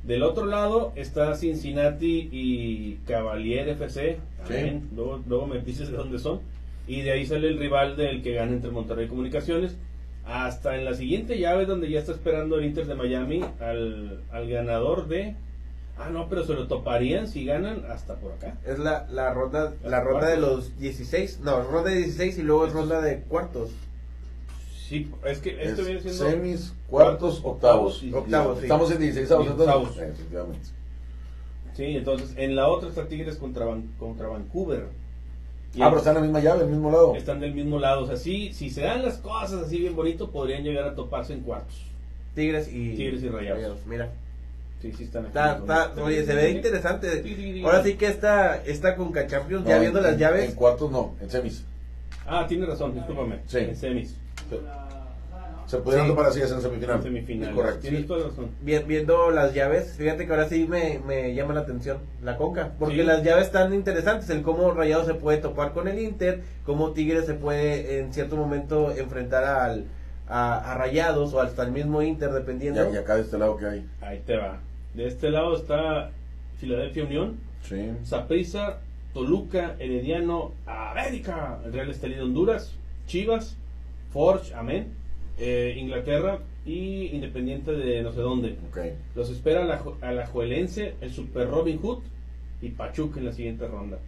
Del otro lado está Cincinnati y Cavalier FC. También. Luego, luego me dices de dónde son. Y de ahí sale el rival del que gana entre Monterrey y Comunicaciones. Hasta en la siguiente llave donde ya está esperando el Inter de Miami al, al ganador de... Ah, no, pero se lo toparían si ganan hasta por acá. Es la, la ronda la ronda de los 16. No, ronda de 16 y luego es ronda de cuartos. Sí, es que Es este viene siendo... semis, cuartos, octavos. y- Octavos, sí. Estamos en 16 avos, entonces. octavos. Efectivamente. Sí, entonces en la otra está Tigres contra, Van- contra Vancouver. Y Ah, pero están en la misma llave, el mismo lado. están del mismo lado. O sea, sí, si se dan las cosas así bien bonito, podrían llegar a toparse en cuartos. Tigres y, Tigres y Rayados. Mira, Sí, sí están aquí. está, está- oye, se ve interesante. Sí, sí, sí. Ahora sí que esta, esta Conca Champions, No, ya viendo en- las En llaves, cuartos no, en semis. Ah, tiene razón, discúlpame. Sí. En semis. Se pudieron Sí. tomar así es en semifinal. En semifinal. Correcto. Tienes toda la razón. vi- viendo las llaves, fíjate que ahora sí me, me llama la atención la Conca, porque Sí. las llaves están interesantes, el cómo Rayados se puede topar con el Inter, cómo Tigres se puede en cierto momento enfrentar al, a, a Rayados o hasta el mismo Inter, dependiendo. Y, y acá de este lado que hay. Ahí te va. De este lado está Filadelfia Unión, Sí. Saprissa, Toluca, Herediano, América, el Real Estelí de Honduras, Chivas, Forge, Amén, eh, Inglaterra y Independiente de no sé dónde. Los espera la, a la Juelense, el Super Robin Hood y Pachuca en la siguiente ronda.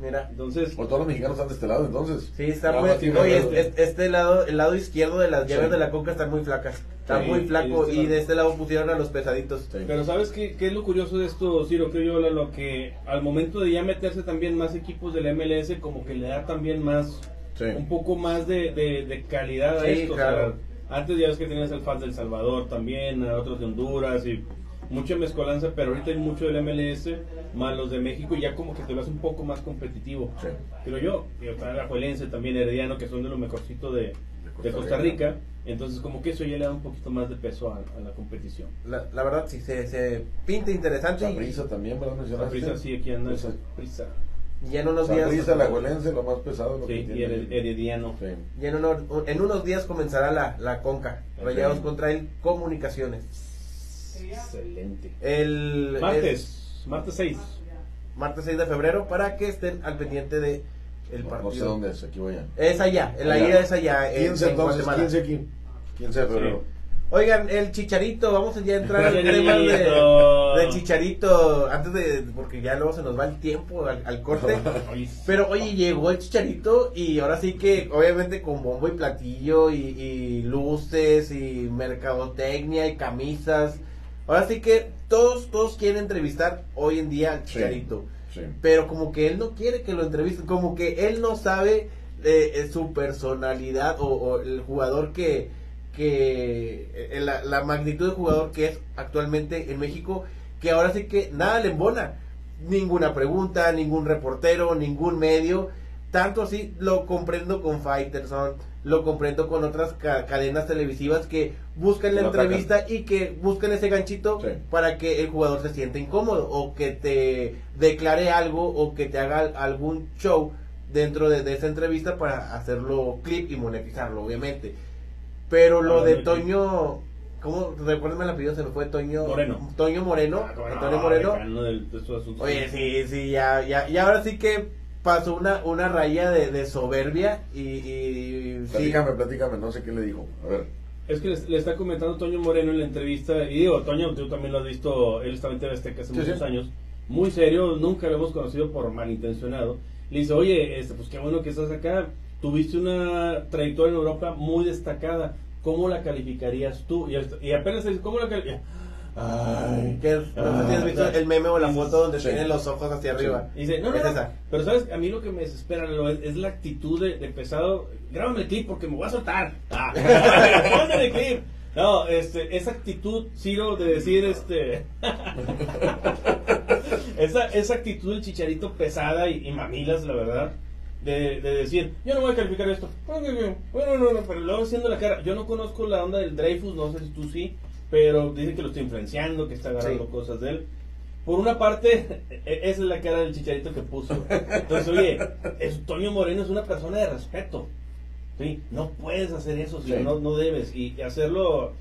Mira, Entonces, O todos los mexicanos están de este lado entonces. Sí, está No, muy. no, no. es- este lado, el lado izquierdo de las llaves Sí. de la coca están muy flacas. Está Sí, muy flaco. este Y de este lado pusieron a los pesaditos. Sí. Pero ¿sabes qué, qué es lo curioso de esto, Ciro? Creo yo, lo que al momento de ya meterse también más equipos del MLS, como que le da también más, Sí. un poco más de, de- de calidad a Sí, esto. o sea, claro. antes ya ves que tenías el FAS del Salvador también, a otros de Honduras y mucha mezcolanza, pero ahorita hay mucho del MLS, más los de México y ya como que te lo hace un poco más competitivo. Sí. Creo yo, y otra la Juelense también, Herediano, que son de lo mejorcito de, de Costa Rica. Entonces como que eso ya le da un poquito más de peso a, a la competición. La, la verdad, sí, se, se pinta interesante. y- Saprissa también, ¿verdad? Mencionaste. Saprissa sí, aquí anda Esa- Prisa. Y en unos días. Saprissa, la Huelense, lo más pesado. Lo Sí, que y tiene. Hered- Herediano. Sí. y en, unos, en unos días comenzará la, la conca. Ok. Rayados contra el Comunicaciones. Excelente. El. Martes, martes 6. es martes 6 de febrero para que estén al pendiente de el partido. no sé dónde es, aquí voy a. Es allá, en la Allá. ida es allá. en- 15 en entonces, Guatemala. 15 aquí. 15 de febrero. Oigan, el chicharito, vamos a ya entrar al tema de, Chicharito. del chicharito, antes de, porque ya luego se nos va el tiempo al, al corte. Pero oye, llegó el chicharito y ahora sí que, obviamente con bombo y platillo y, y luces y mercadotecnia y camisas. Ahora sí que todos, todos quieren entrevistar hoy en día al chicharito. Sí. Pero como que él no quiere que lo entrevisten, como que él no sabe eh, eh, su personalidad o, o el jugador que, que eh, la, la magnitud de jugador que es actualmente en México, que ahora sí que nada le embona. Ninguna pregunta, ningún reportero, ningún medio. Tanto así lo comprendo con Fighterson, lo comprendo con otras ca- cadenas televisivas que buscan la atacan. entrevista y que buscan ese ganchito Sí. para que el jugador se sienta incómodo o que te declare algo o que te haga algún show dentro de, de esa entrevista para hacerlo clip y monetizarlo, obviamente. Pero lo de Toño, ¿cómo? Recuérdenme el apellido, se me fue Toño Moreno. Toño Moreno. Ah, Antonio Moreno. del- de. Oye, sí, sí, ya, ya, y ahora sí que pasó una, una raya de, de soberbia y, y sí. Platícame, platícame, no sé qué le dijo. A ver. Es que le, le está comentando Toño Moreno en la entrevista, y digo, Toño, tú también lo has visto, él estaba en TV Azteca hace Sí, muchos sí. años, muy serio, nunca lo hemos conocido por malintencionado. Le dice, oye, este, pues qué bueno que estás acá, tuviste una trayectoria en Europa muy destacada, ¿cómo la calificarías tú? Y, y apenas dice, ¿cómo la calificarías? Ay, Que no has visto el meme o la foto donde Sí. tiene los ojos hacia arriba. Y dice, no, no, no, pero sabes, a mí lo que me desespera Lalo, es, es la actitud de, de pesado. Grábame el clip porque me voy a soltar. Ah, el clip. No, este, esa actitud, Ciro, de decir, este, esa, esa actitud del chicharito pesada y, y mamilas, la verdad, de, de decir, yo no voy a calificar esto. Bueno, no, no, pero luego haciendo la cara, yo no conozco la onda del Dreyfus, no sé si tú sí, pero dicen que lo está influenciando, que está agarrando Sí. cosas de él. Por una parte, e- esa es la cara del chicharito que puso. Entonces, oye, es, Toño Moreno es una persona de respeto. Sí, no puedes hacer eso, Sí. no, no debes. Y hacerlo,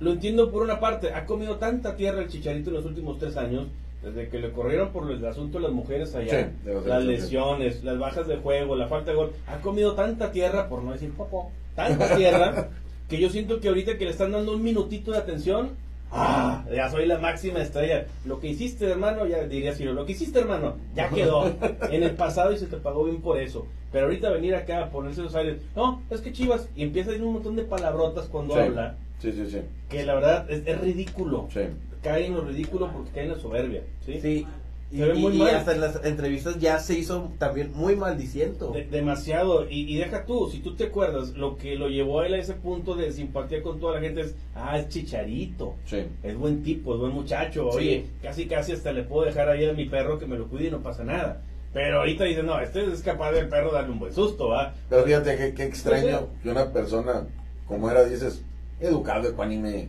lo entiendo por una parte. Ha comido tanta tierra el chicharito en los últimos tres años, desde que le corrieron por el asunto de las mujeres allá, Sí, las lesiones, las bajas de juego, la falta de gol. Ha comido tanta tierra, por no decir popó, tanta tierra, que yo siento que ahorita que le están dando un minutito de atención, ah, ya soy la máxima estrella. Lo que hiciste, hermano, ya diría Ciro, lo que hiciste, hermano, ya quedó en el pasado y se te pagó bien por eso. Pero ahorita venir acá a ponerse los aires, no, es que Chivas, y empieza a decir un montón de palabrotas cuando Sí. habla, Sí, sí, sí. que la verdad es, es ridículo. Sí. Cae en lo ridículo porque cae en la soberbia. ¿sí? Sí, Y, Se ve muy y- y mal. hasta en las entrevistas ya se hizo también muy maldiciento. De- demasiado. Y, y deja tú, si tú te acuerdas, lo que lo llevó a él a ese punto de simpatía con toda la gente es, ah, es chicharito. Sí. Es buen tipo, es buen muchacho. Sí. Oye, casi casi hasta le puedo dejar ahí a mi perro que me lo cuide y no pasa nada. Pero ahorita dice, no, este es capaz del perro darle un buen susto, ¿va? Pero fíjate qué, qué extraño Sí. que una persona como era, dices, educado, ecuánime,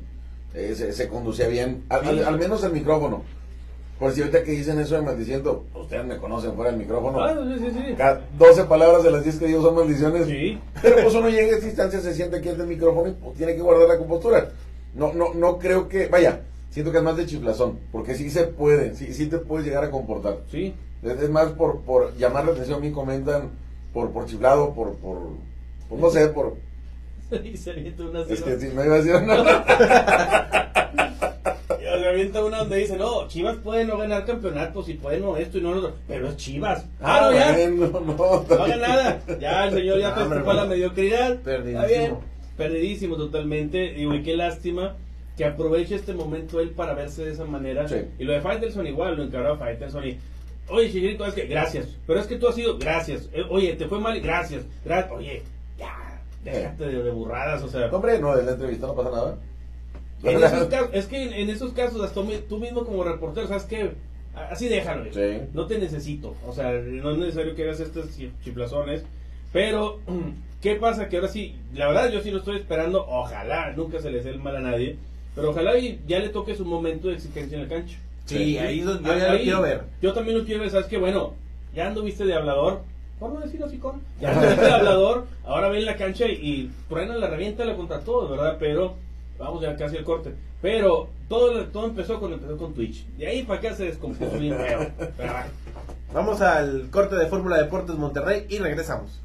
eh, se, se conducía bien, al, Sí. al- al menos el micrófono. Por si ahorita que dicen eso de maldiciendo, ustedes me conocen fuera del micrófono. Ah, sí, sí, sí. Ca- 12 palabras de las 10 que digo son maldiciones. Sí. Pero pues uno llega a esta instancia, se siente aquí en el micrófono y pues, tiene que guardar la compostura. No, no, no creo que, vaya, siento que es más de chiflazón, porque sí se puede, sí, sí te puedes llegar a comportar. Sí. Es, es más por, por llamar la atención, a mí comentan por, por chiflado, por, por, por no sé, por... y se una Es que sí, no iba a decir nada. Avienta una donde dice, no, Chivas puede no ganar campeonatos y puede no esto y no lo otro, pero es Chivas. Ah, no, ya. bueno, no, No haga nada. Ya el señor ya No, hombre, festejó la mediocridad. Perdidísimo. Está bien. Perdidísimo totalmente. Digo, y qué lástima que aproveche este momento él para verse de esa manera. Sí. Y lo de Faitelson igual, lo encargó a Faitelson y... Oye, Chicharito, es que gracias. Pero es que tú has sido gracias. Eh, Oye, te fue mal, gracias. Gra- Oye, ya, déjate de, de burradas, o sea. Hombre, no, en la entrevista no pasa nada. En esos casos, es que en, en esos casos, hasta tú mismo como reportero, ¿sabes qué? Así déjalo. Sí. No te necesito. O sea, no es necesario que hagas estos chi- chiflazones. Pero, ¿qué pasa? Que ahora sí, la verdad yo sí lo estoy esperando. Ojalá, nunca se le dé el mal a nadie. Pero ojalá y ya le toque su momento de exigencia en el cancha. Sí, ahí lo- yo ya lo quiero ver. Yo también lo quiero ver. ¿Sabes qué? Bueno, ya anduviste de hablador. ¿Por no decirlo así, con? Ya anduviste de hablador. Ahora ven la cancha y, y truena la revienta la contra todos, ¿verdad? Pero, vamos ya casi al corte. Pero todo, todo empezó cuando empezó con Twitch. De ahí para acá se descompuso bien feo. Vamos al corte de Fórmula Deportes Monterrey y regresamos.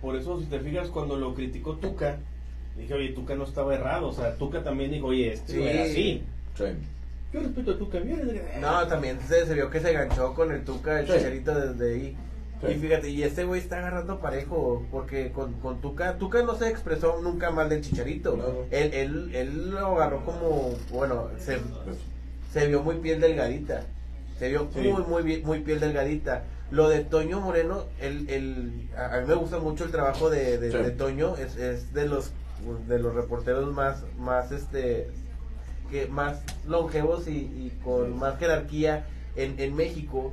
Por eso, si te fijas, cuando lo criticó Tuca, dije, oye, Tuca no estaba errado. O sea, Tuca también dijo, oye, este Sí. era así. Sí. Yo respeto a Tuca. le- No, también se, se vio que se ganchó con el Tuca, el Sí. Chicharito desde ahí. Sí. Y fíjate, y este güey está agarrando parejo, porque con, con Tuca, Tuca no se expresó nunca mal del Chicharito. No. Él, él, él lo agarró como, bueno, se, se vio muy piel delgadita. Se vio Sí. muy, muy, muy piel delgadita. Lo de Toño Moreno, el, el, a a mí me gusta mucho el trabajo de, de, Sí. de Toño, es, es de los de los reporteros más, más este que más longevos y, y con más jerarquía en, en México.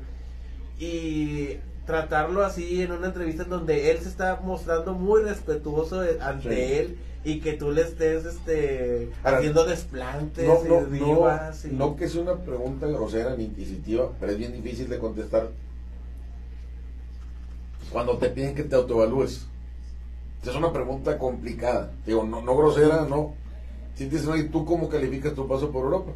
Y tratarlo así en una entrevista en donde él se está mostrando muy respetuoso ante Sí. él y que tú le estés este Ahora, haciendo desplantes No, no, y no, y- no que sea una pregunta grosera ni inquisitiva, pero es bien difícil de contestar cuando te piden que te autoevalúes. Es una pregunta complicada. Digo, no, no grosera, no. Si te dicen, oye, ¿tú cómo calificas tu paso por Europa?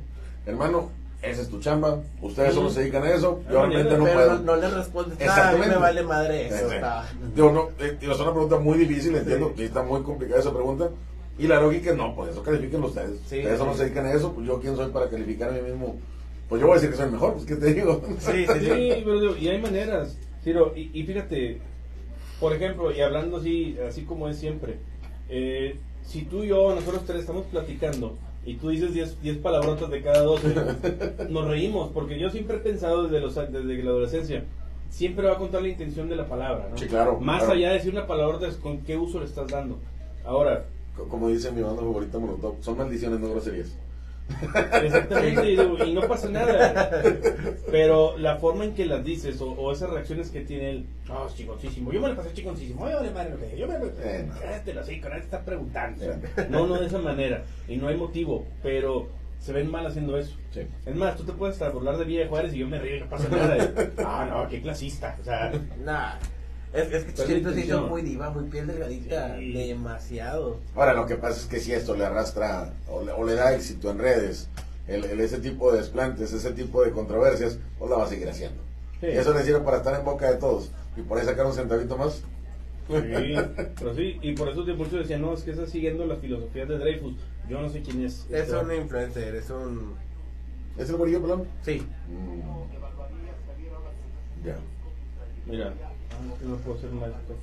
Hermano, esa es tu chamba. Ustedes solo se dedican a eso. Yo realmente no pero puedo. no, no le respondes "Ah, a mí Exactamente. me vale madre eso Sí, sí. está". Digo, no, eh, digo, es una pregunta muy difícil, entiendo Sí. que está muy complicada esa pregunta. Y la lógica es, no, pues eso califiquen ustedes. Sí, ustedes solo sí. se dedican a eso, pues yo quién soy para calificar a mí mismo. Pues yo voy a decir que soy el mejor, pues qué te digo. Sí, sí, Sí, pero digo, y hay maneras. Ciro, y, y fíjate, por ejemplo, y hablando así, así como es siempre, eh, si tú y yo, nosotros tres estamos platicando y tú dices 10 10 palabrotas de cada 12, nos reímos, porque yo siempre he pensado desde, los, desde la adolescencia, siempre va a contar la intención de la palabra, ¿no? Sí, claro, Más claro. allá de decir una palabrota, es con qué uso le estás dando. Ahora, Co- Como dice mi banda favorita Molotov, son maldiciones, no groserías. Exactamente, y, no pasa nada. Pero la forma en que las dices o, o esas reacciones que tiene él, no, es chingoncísimo. Yo me lo pasé chingoncísimo. Yo madre lo que Yo me. Cállate la con nadie te está preguntando. No, no de esa manera. Y no hay motivo. Pero se ven mal haciendo eso. Sí. Es más, tú te puedes hasta burlar de Villa de Juárez y yo me río y no pasa nada. Ah, no, qué clasista. O sea, Nah. Es, es que Chicharito se hizo muy diva, muy piel delgadita, Sí. demasiado. Ahora, lo que pasa es que si esto le arrastra o le, o le da éxito en redes, el, el- ese tipo de desplantes, ese tipo de controversias, pues la va a seguir haciendo. Sí. Y eso le sirve para estar en boca de todos. Y por ahí sacar un centavito más. sí, pero sí, y por eso de muchos decían, no, es que está siguiendo las filosofías de Dreyfus. Yo no sé quién es. Es este un influencer, es un... ¿Es el bolillo pelón? Sí. Mm. Ya. Mira, no puedo mal esto.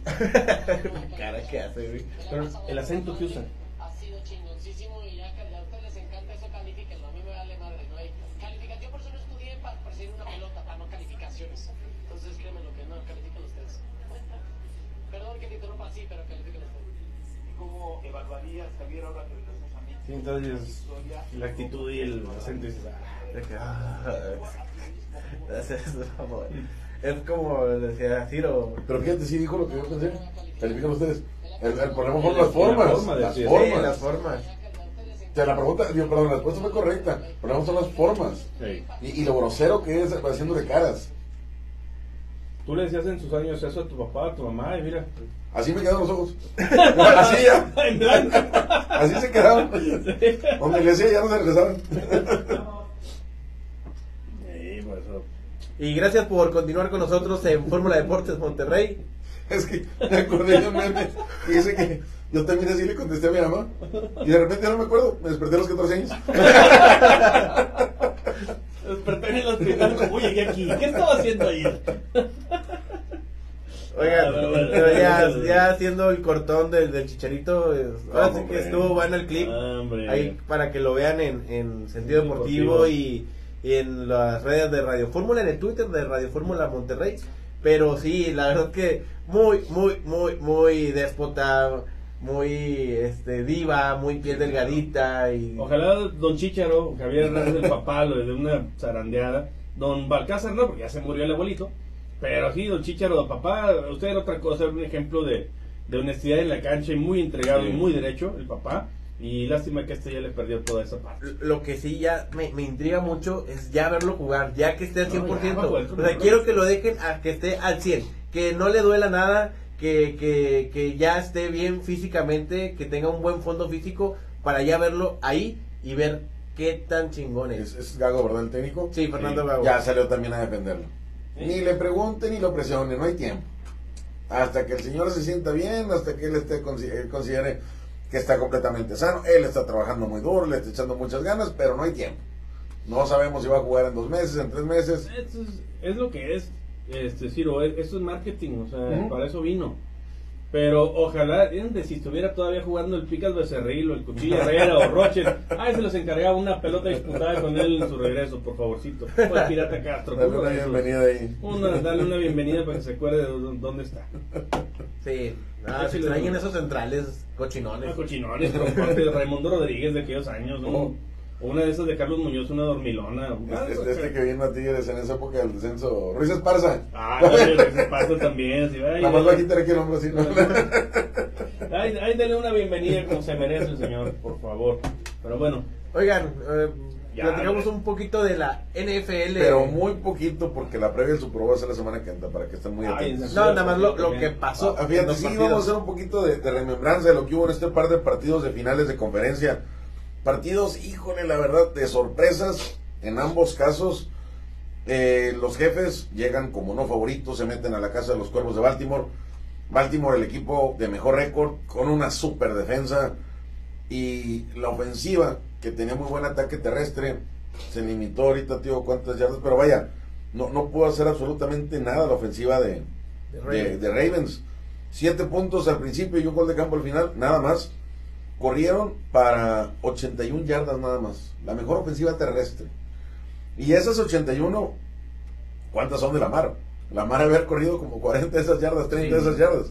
La cara que hace, güey. Pero el acento que usan. Ha sido chingoncísimo y ya que a ustedes les encanta eso, califíquenlo. A mí me vale madre, no hay calificación. Por eso no estudié para perseguir una pelota, para no calificaciones. Entonces, créeme lo que no, califiquen ustedes. Perdón que te interrumpa así, pero califiquen ustedes. ¿Cómo evaluarías, Javier, ahora que? Sí, entonces la actitud y el acento dices, ah, De ah. Es como decía Ciro. Pero fíjate, sí dijo lo que yo pensé. Califican ustedes. El, el problema fueron las formas. forma de las formas. Sí, las formas. O sea, la pregunta, perdón, la respuesta fue correcta. El problema son las formas. sí. Y, y lo grosero que es haciéndole caras. Tú le decías en sus años eso a tu papá, a tu mamá, y mira. Así me quedaron los ojos. Así ya. Así se quedaron. Donde le decía ya no se regresaban. Sí, por eso. Y gracias por continuar con nosotros en Fórmula Deportes Monterrey. Es que me acordé de un meme que dice que yo también así le contesté a mi mamá. Y de repente ya no me acuerdo. Me desperté a los 14 años. Desperté en el hospital como llegué aquí. ¿Qué estaba haciendo ayer? Oigan, Ah, pero bueno, pero ya, bueno. ya haciendo el cortón del, del chicharito, ahora sí que hombre. estuvo bueno el clip. Ah, hombre. Ahí para que lo vean en, en sentido Deportivo. deportivo y, y en las redes de Radio Fórmula, en el Twitter de Radio Fórmula Monterrey. Pero sí, la verdad que muy, muy, muy, muy déspota, muy este diva, muy piel delgadita y Ojalá Don Chicharo, Javier Hernández del papá, lo de una zarandeada. Don Balcázar no, porque ya se murió el abuelito. Pero sí, Don Chicharo, Don papá, usted era otra cosa, un ejemplo de, de honestidad en la cancha y muy entregado y muy derecho, el papá. Y lástima que este ya le perdió toda esa parte. lo que sí ya me, me intriga mucho es ya verlo jugar, ya que esté al No, 100%. ya, bajo el o sea, quiero que lo dejen a que esté al 100, que no le duela nada, que, que, que ya esté bien físicamente, que tenga un buen fondo físico para ya verlo ahí y ver qué tan chingón Es, es. es Gago, ¿verdad? El técnico. Sí, Fernando Sí. Gago. Ya salió también a defenderlo. Sí. Ni le pregunte ni lo presione, no hay tiempo. Hasta que el señor se sienta bien, hasta que él esté él considere que está completamente sano. Él está trabajando muy duro, le está echando muchas ganas, pero no hay tiempo. No sabemos si va a jugar en dos meses, en tres meses. Esto es, es lo que es, este Ciro, es- esto es marketing, o sea, para eso vino. Pero ojalá, de si estuviera todavía jugando el Picas Becerril o el Cuchilla Herrera o Rocher, ay, se los encargaba una pelota disputada con él en su regreso, por favorcito. O el Pirata Castro. Dale una bienvenida ahí. Una- dale una bienvenida para que se acuerde de dó- dónde está. Sí, ah, Sí, se extrañan esos centrales cochinones. Una cochinones, de Raimundo Rodríguez de aquellos años, ¿no? Oh. Una de esas de Carlos Muñoz, una dormilona. Este, este- este que vino a Tigres en esa época del descenso. Ruiz Esparza. Ah, se pasa también. así, ay, Nada más dale. bajita aquí el hombre así. ¿no? Ay, ay, dale una bienvenida como se merece el señor, por favor. Pero bueno, Oigan, eh, Ya, platicamos un poquito de la NFL. Pero muy poquito porque la previa del Super Bowl va a ser la semana que entra para que estén muy Ay, atentos. No, nada más lo, lo que pasó. Ah, fíjate, sí, partidos. vamos a hacer un poquito de, de remembranza de lo que hubo en este par de partidos de finales de conferencia. Partidos, híjole, la verdad, de sorpresas en ambos casos. Eh, los jefes llegan como no favoritos, se meten a la casa de los cuervos de Baltimore. Baltimore, el equipo de mejor récord, con una super defensa. Y la ofensiva, que tenía muy buen ataque terrestre, se limitó ahorita, tío, cuántas yardas, pero vaya, no, no pudo hacer absolutamente nada la ofensiva de, De de, Ravens. de Ravens. Siete puntos al principio y un gol de campo al final, nada más. Corrieron para 81 yardas nada más. La mejor ofensiva terrestre. Y esas 81, ¿cuántas son de la Mar? La Mar haber corrido como 40 de esas yardas, 30 de esas yardas.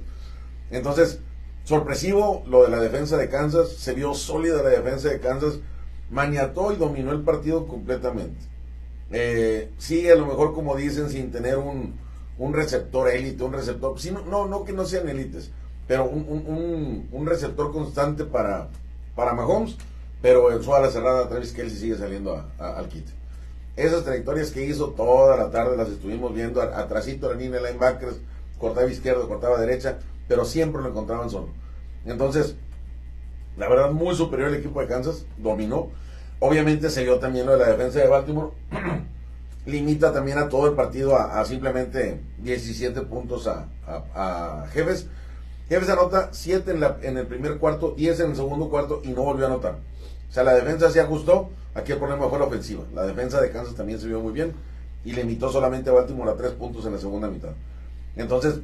Entonces, sorpresivo lo de la defensa de Kansas. Se vio sólida la defensa de Kansas. Maniató y dominó el partido completamente. Eh, sí, a lo mejor como dicen, sin tener un, un receptor élite, un receptor, sí, no, no, no que no sean élites, pero un, un, un- receptor constante para, para Mahomes, pero en su ala cerrada Travis Kelsey sigue saliendo a- al quite. Esas trayectorias que hizo toda la tarde las estuvimos viendo, atrasito la línea de linebackers, cortaba izquierda, cortaba derecha, pero siempre lo encontraban solo. Entonces, la verdad, muy superior el equipo de Kansas, dominó. Obviamente se vio también lo de la defensa de Baltimore. Limita también a todo el partido a, a simplemente 17 puntos a, a- a Jefes. Jefes anota 7 en, el primer cuarto, 10 en el segundo cuarto y no volvió a anotar. O sea, la defensa se ajustó. Aquí el problema fue la ofensiva. La defensa de Kansas también se vio muy bien y limitó solamente a Baltimore a 3 puntos en la segunda mitad. Entonces,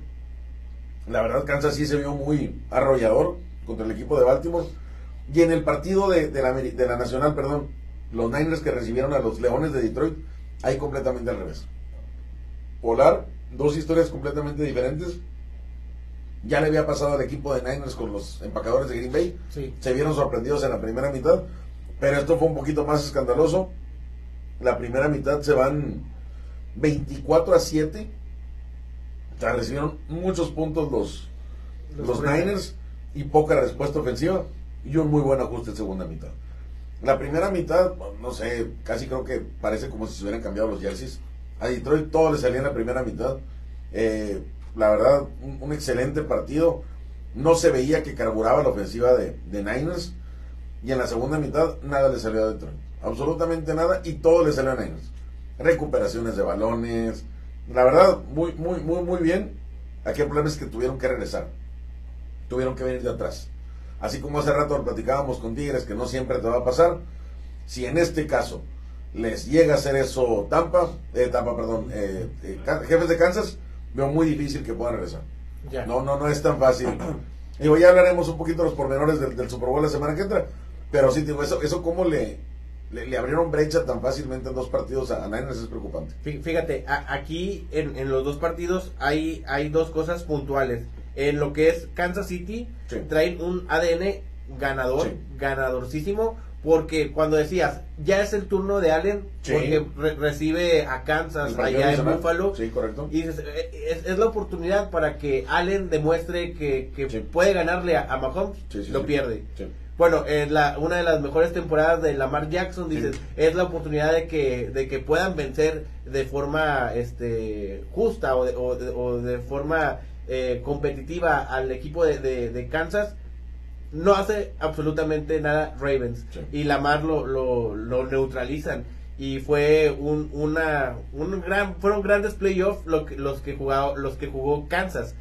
La verdad, Kansas sí se vio muy arrollador contra el equipo de Baltimore. Y en el partido de, la, de la Nacional, perdón, los Niners que recibieron a los Leones de Detroit, ahí completamente al revés. Polar, dos historias completamente diferentes. Ya le había pasado al equipo de Niners con los empacadores de Green Bay. Sí. Se vieron sorprendidos en la primera mitad, pero esto fue un poquito más escandaloso. La primera mitad se van 24 a 7. O sea, recibieron muchos puntos los, Los los, Niners. Y poca respuesta ofensiva y un muy buen ajuste en segunda mitad. La primera mitad, no sé, casi creo que parece como si se hubieran cambiado los jerseys. A Detroit todo le salía en la primera mitad. Eh, la verdad, un, excelente partido. No se veía que carburaba la ofensiva de, de Niners. Y en la segunda mitad nada le salió a Detroit. Absolutamente nada y todo le salió a Niners. Recuperaciones de balones. La verdad, muy, muy, muy, muy bien. Aquí el problema es que tuvieron que regresar. Tuvieron que venir de atrás. Así como hace rato platicábamos con Tigres, que no siempre te va a pasar. Si en este caso les llega a hacer eso Tampa, eh, Tampa, perdón, eh, eh, jefes de Kansas, veo muy difícil que puedan regresar. Ya. No, no, no es tan fácil. Digo, ya hablaremos un poquito de los pormenores del, del Super Bowl la semana que entra, pero sí, digo, eso, eso cómo le, le, le abrieron brecha tan fácilmente en dos partidos a, a Niners es preocupante. Fí- Fíjate, a- aquí en, en los dos partidos hay, hay dos cosas puntuales. En lo que es Kansas City, Sí. traen un ADN ganador, Sí. ganadorcísimo, porque cuando decías, ya es el turno de Allen, Sí. porque re- recibe a Kansas allá en. Buffalo, Sí, correcto. y dices, eh, es, es la oportunidad para que Allen demuestre que, que Sí. puede ganarle a, a Mahomes, Sí, sí, lo pierde. Bueno, en la, una de las mejores temporadas de Lamar Jackson, dices, es la oportunidad de que, de que puedan vencer de forma este, justa o de, o de- o de forma eh, competitiva al equipo de, de- de Kansas. No hace absolutamente nada Ravens. Sí. Y Lamar lo, lo, lo neutralizan. Y fue un, una, un gran, fueron grandes playoffs lo que- los, que jugado, los que jugó Kansas.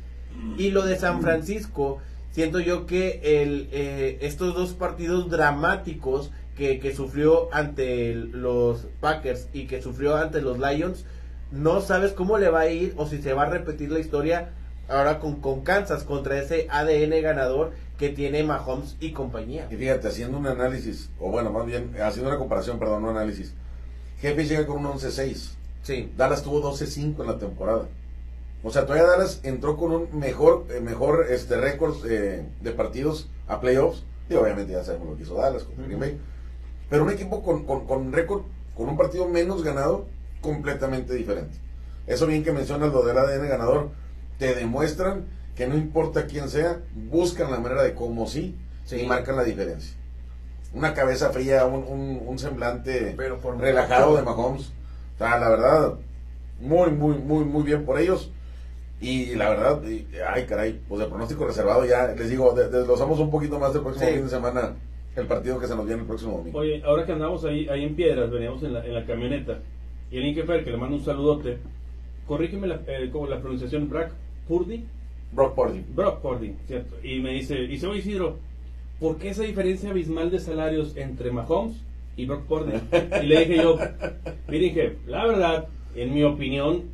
Y lo de San Francisco, siento yo que el, eh, estos dos partidos dramáticos que, que sufrió ante los Packers y que sufrió ante los Lions, no sabes cómo le va a ir o si se va a repetir la historia ahora con, con Kansas contra ese ADN ganador que tiene Mahomes y compañía. Y fíjate, haciendo un análisis, o bueno, más bien, haciendo una comparación, perdón, no análisis. Jefe llega con un 11-6. Sí, Dallas tuvo 12-5 en la temporada. O sea, todavía Dallas entró con un mejor eh, mejor este récord eh, de partidos a playoffs. Y obviamente ya sabemos lo que hizo Dallas con Green Bay. Pero un equipo con, con, con récord, con un partido menos ganado, completamente diferente. Eso bien que mencionas lo del ADN ganador, te demuestran que no importa quién sea, buscan la manera de cómo sí, Sí. y marcan la diferencia. Una cabeza fría, un, un, un semblante Pero por relajado mucho. de Mahomes. O sea, la verdad, muy, muy, muy, muy bien por ellos. Y la verdad, y- ay caray, pues el pronóstico reservado ya, les digo, de- desglosamos un poquito más del próximo Sí. fin de semana el partido que se nos viene el próximo domingo. Oye, ahora que andamos ahí, ahí en Piedras, veníamos en la, en la camioneta, y el Inkefer, que le mando un saludote, corrígeme la, eh, como la pronunciación, Brock Purdy, Brock Purdy. Brock Purdy, ¿cierto? Y me dice, dice, oye Isidro, ¿por qué esa diferencia abismal de salarios entre Mahomes y Brock Purdy? Y le dije yo, dije, la verdad, en mi opinión,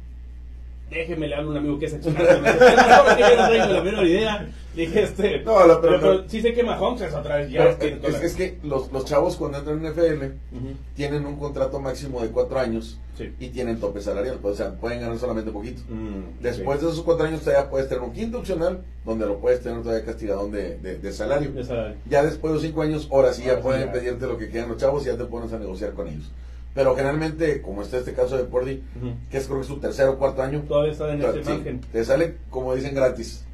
déjeme le hablo a un amigo que es experto. "No, no tengo la menor idea. Dije, este, No, la- pero- pero, sí sé que Mahomes es otra vez, ya tiene es, es que los, los chavos cuando entran en NFL Ujú. tienen un contrato máximo de cuatro años Sí. y tienen tope salarial, pues, o sea, pueden ganar solamente poquito. Mm, Después sí. de esos cuatro años todavía puedes tener un quinto opcional donde lo puedes tener todavía castigadón de, de, de salario. De salario. Ya después de los cinco años, ahora sí ya sí pueden ya. pedirte lo que quieran los chavos y ya te pones a negociar con ellos. Pero generalmente, como está este caso de Pordy, que es creo que es su tercer o cuarto año, Todavía está en ese margen. te sale, como dicen, gratis.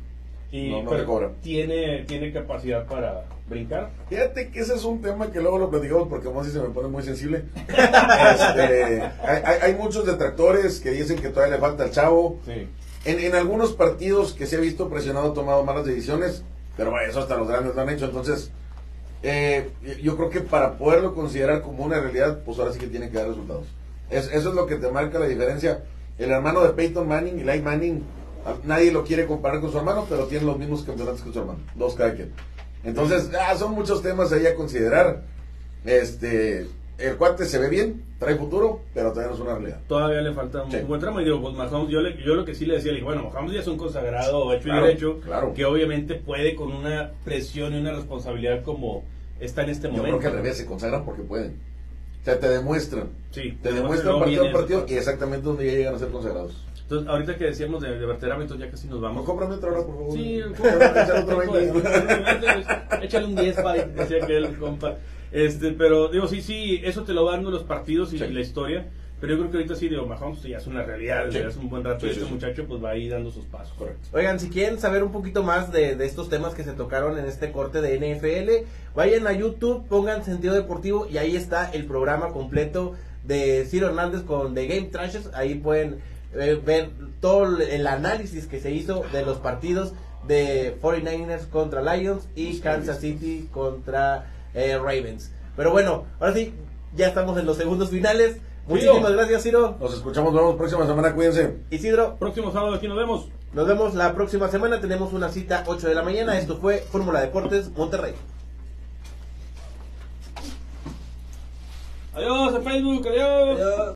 Y, No, no pero le cobran. Tiene, tiene capacidad para brincar. Fíjate que ese es un tema que luego lo platicamos porque como si se me pone muy sensible. Este, hay, hay- muchos detractores que dicen que todavía le falta al chavo. Sí. En, en algunos partidos que se ha visto presionado, tomado malas decisiones, pero bueno, eso hasta los grandes lo han hecho. Entonces, eh, yo creo que para poderlo considerar como una realidad, pues ahora sí que tiene que dar resultados. Es- eso es lo que te marca la diferencia. El hermano de Peyton Manning, Eli Manning, nadie lo quiere comparar con su hermano, pero tiene los mismos campeonatos que su hermano, dos cada quien. Entonces, ah, son muchos temas ahí a considerar. Este, el cuate se ve bien, trae futuro, pero todavía no es una realidad. Todavía le falta un Sí. buen tramo. Y digo, pues Mahomes, yo, le- yo lo que sí le decía, le dije, bueno, Mahomes ya es un consagrado hecho Claro, y derecho, claro. que obviamente puede con una presión y una responsabilidad como está en este Yo momento. creo que al revés, se consagran porque pueden. O sea, te demuestran. Sí, Te demuestran partido a partido y exactamente donde ya llegan a ser consagrados. Entonces, ahorita que decíamos de, de Berterame, entonces ya casi nos Vamos, cómprame otra hora, por favor. Sí, Échale otro Tengo- 20. Échale un 10 para decía que él, compa. Este, pero digo, sí, sí, eso te lo van dando los partidos y Sí. la historia. Pero yo creo que ahorita sí, digo, Mahomes ya es una realidad. Sí. desde hace un buen rato Sí, y sí, este sí. muchacho pues va ahí dando sus pasos. Correcto. Oigan, si quieren saber un poquito más de, de estos temas que se tocaron en este corte de NFL, vayan a YouTube, pongan Sentido Deportivo y ahí está el programa completo de Ciro Hernández con The Game Trashes. Ahí pueden eh, ver todo el análisis que se hizo de los partidos de 49ers contra Lions y Los Kansas. City contra eh, Ravens. Pero bueno, ahora sí, ya estamos en los segundos finales. Muchísimas gracias, Ciro. Nos escuchamos, nos vemos próxima semana, cuídense. Isidro, Próximo sábado aquí nos vemos. nos vemos la próxima semana. Tenemos una cita 8 de la mañana. Esto fue Fórmula Deportes Monterrey. Adiós a Facebook, adiós.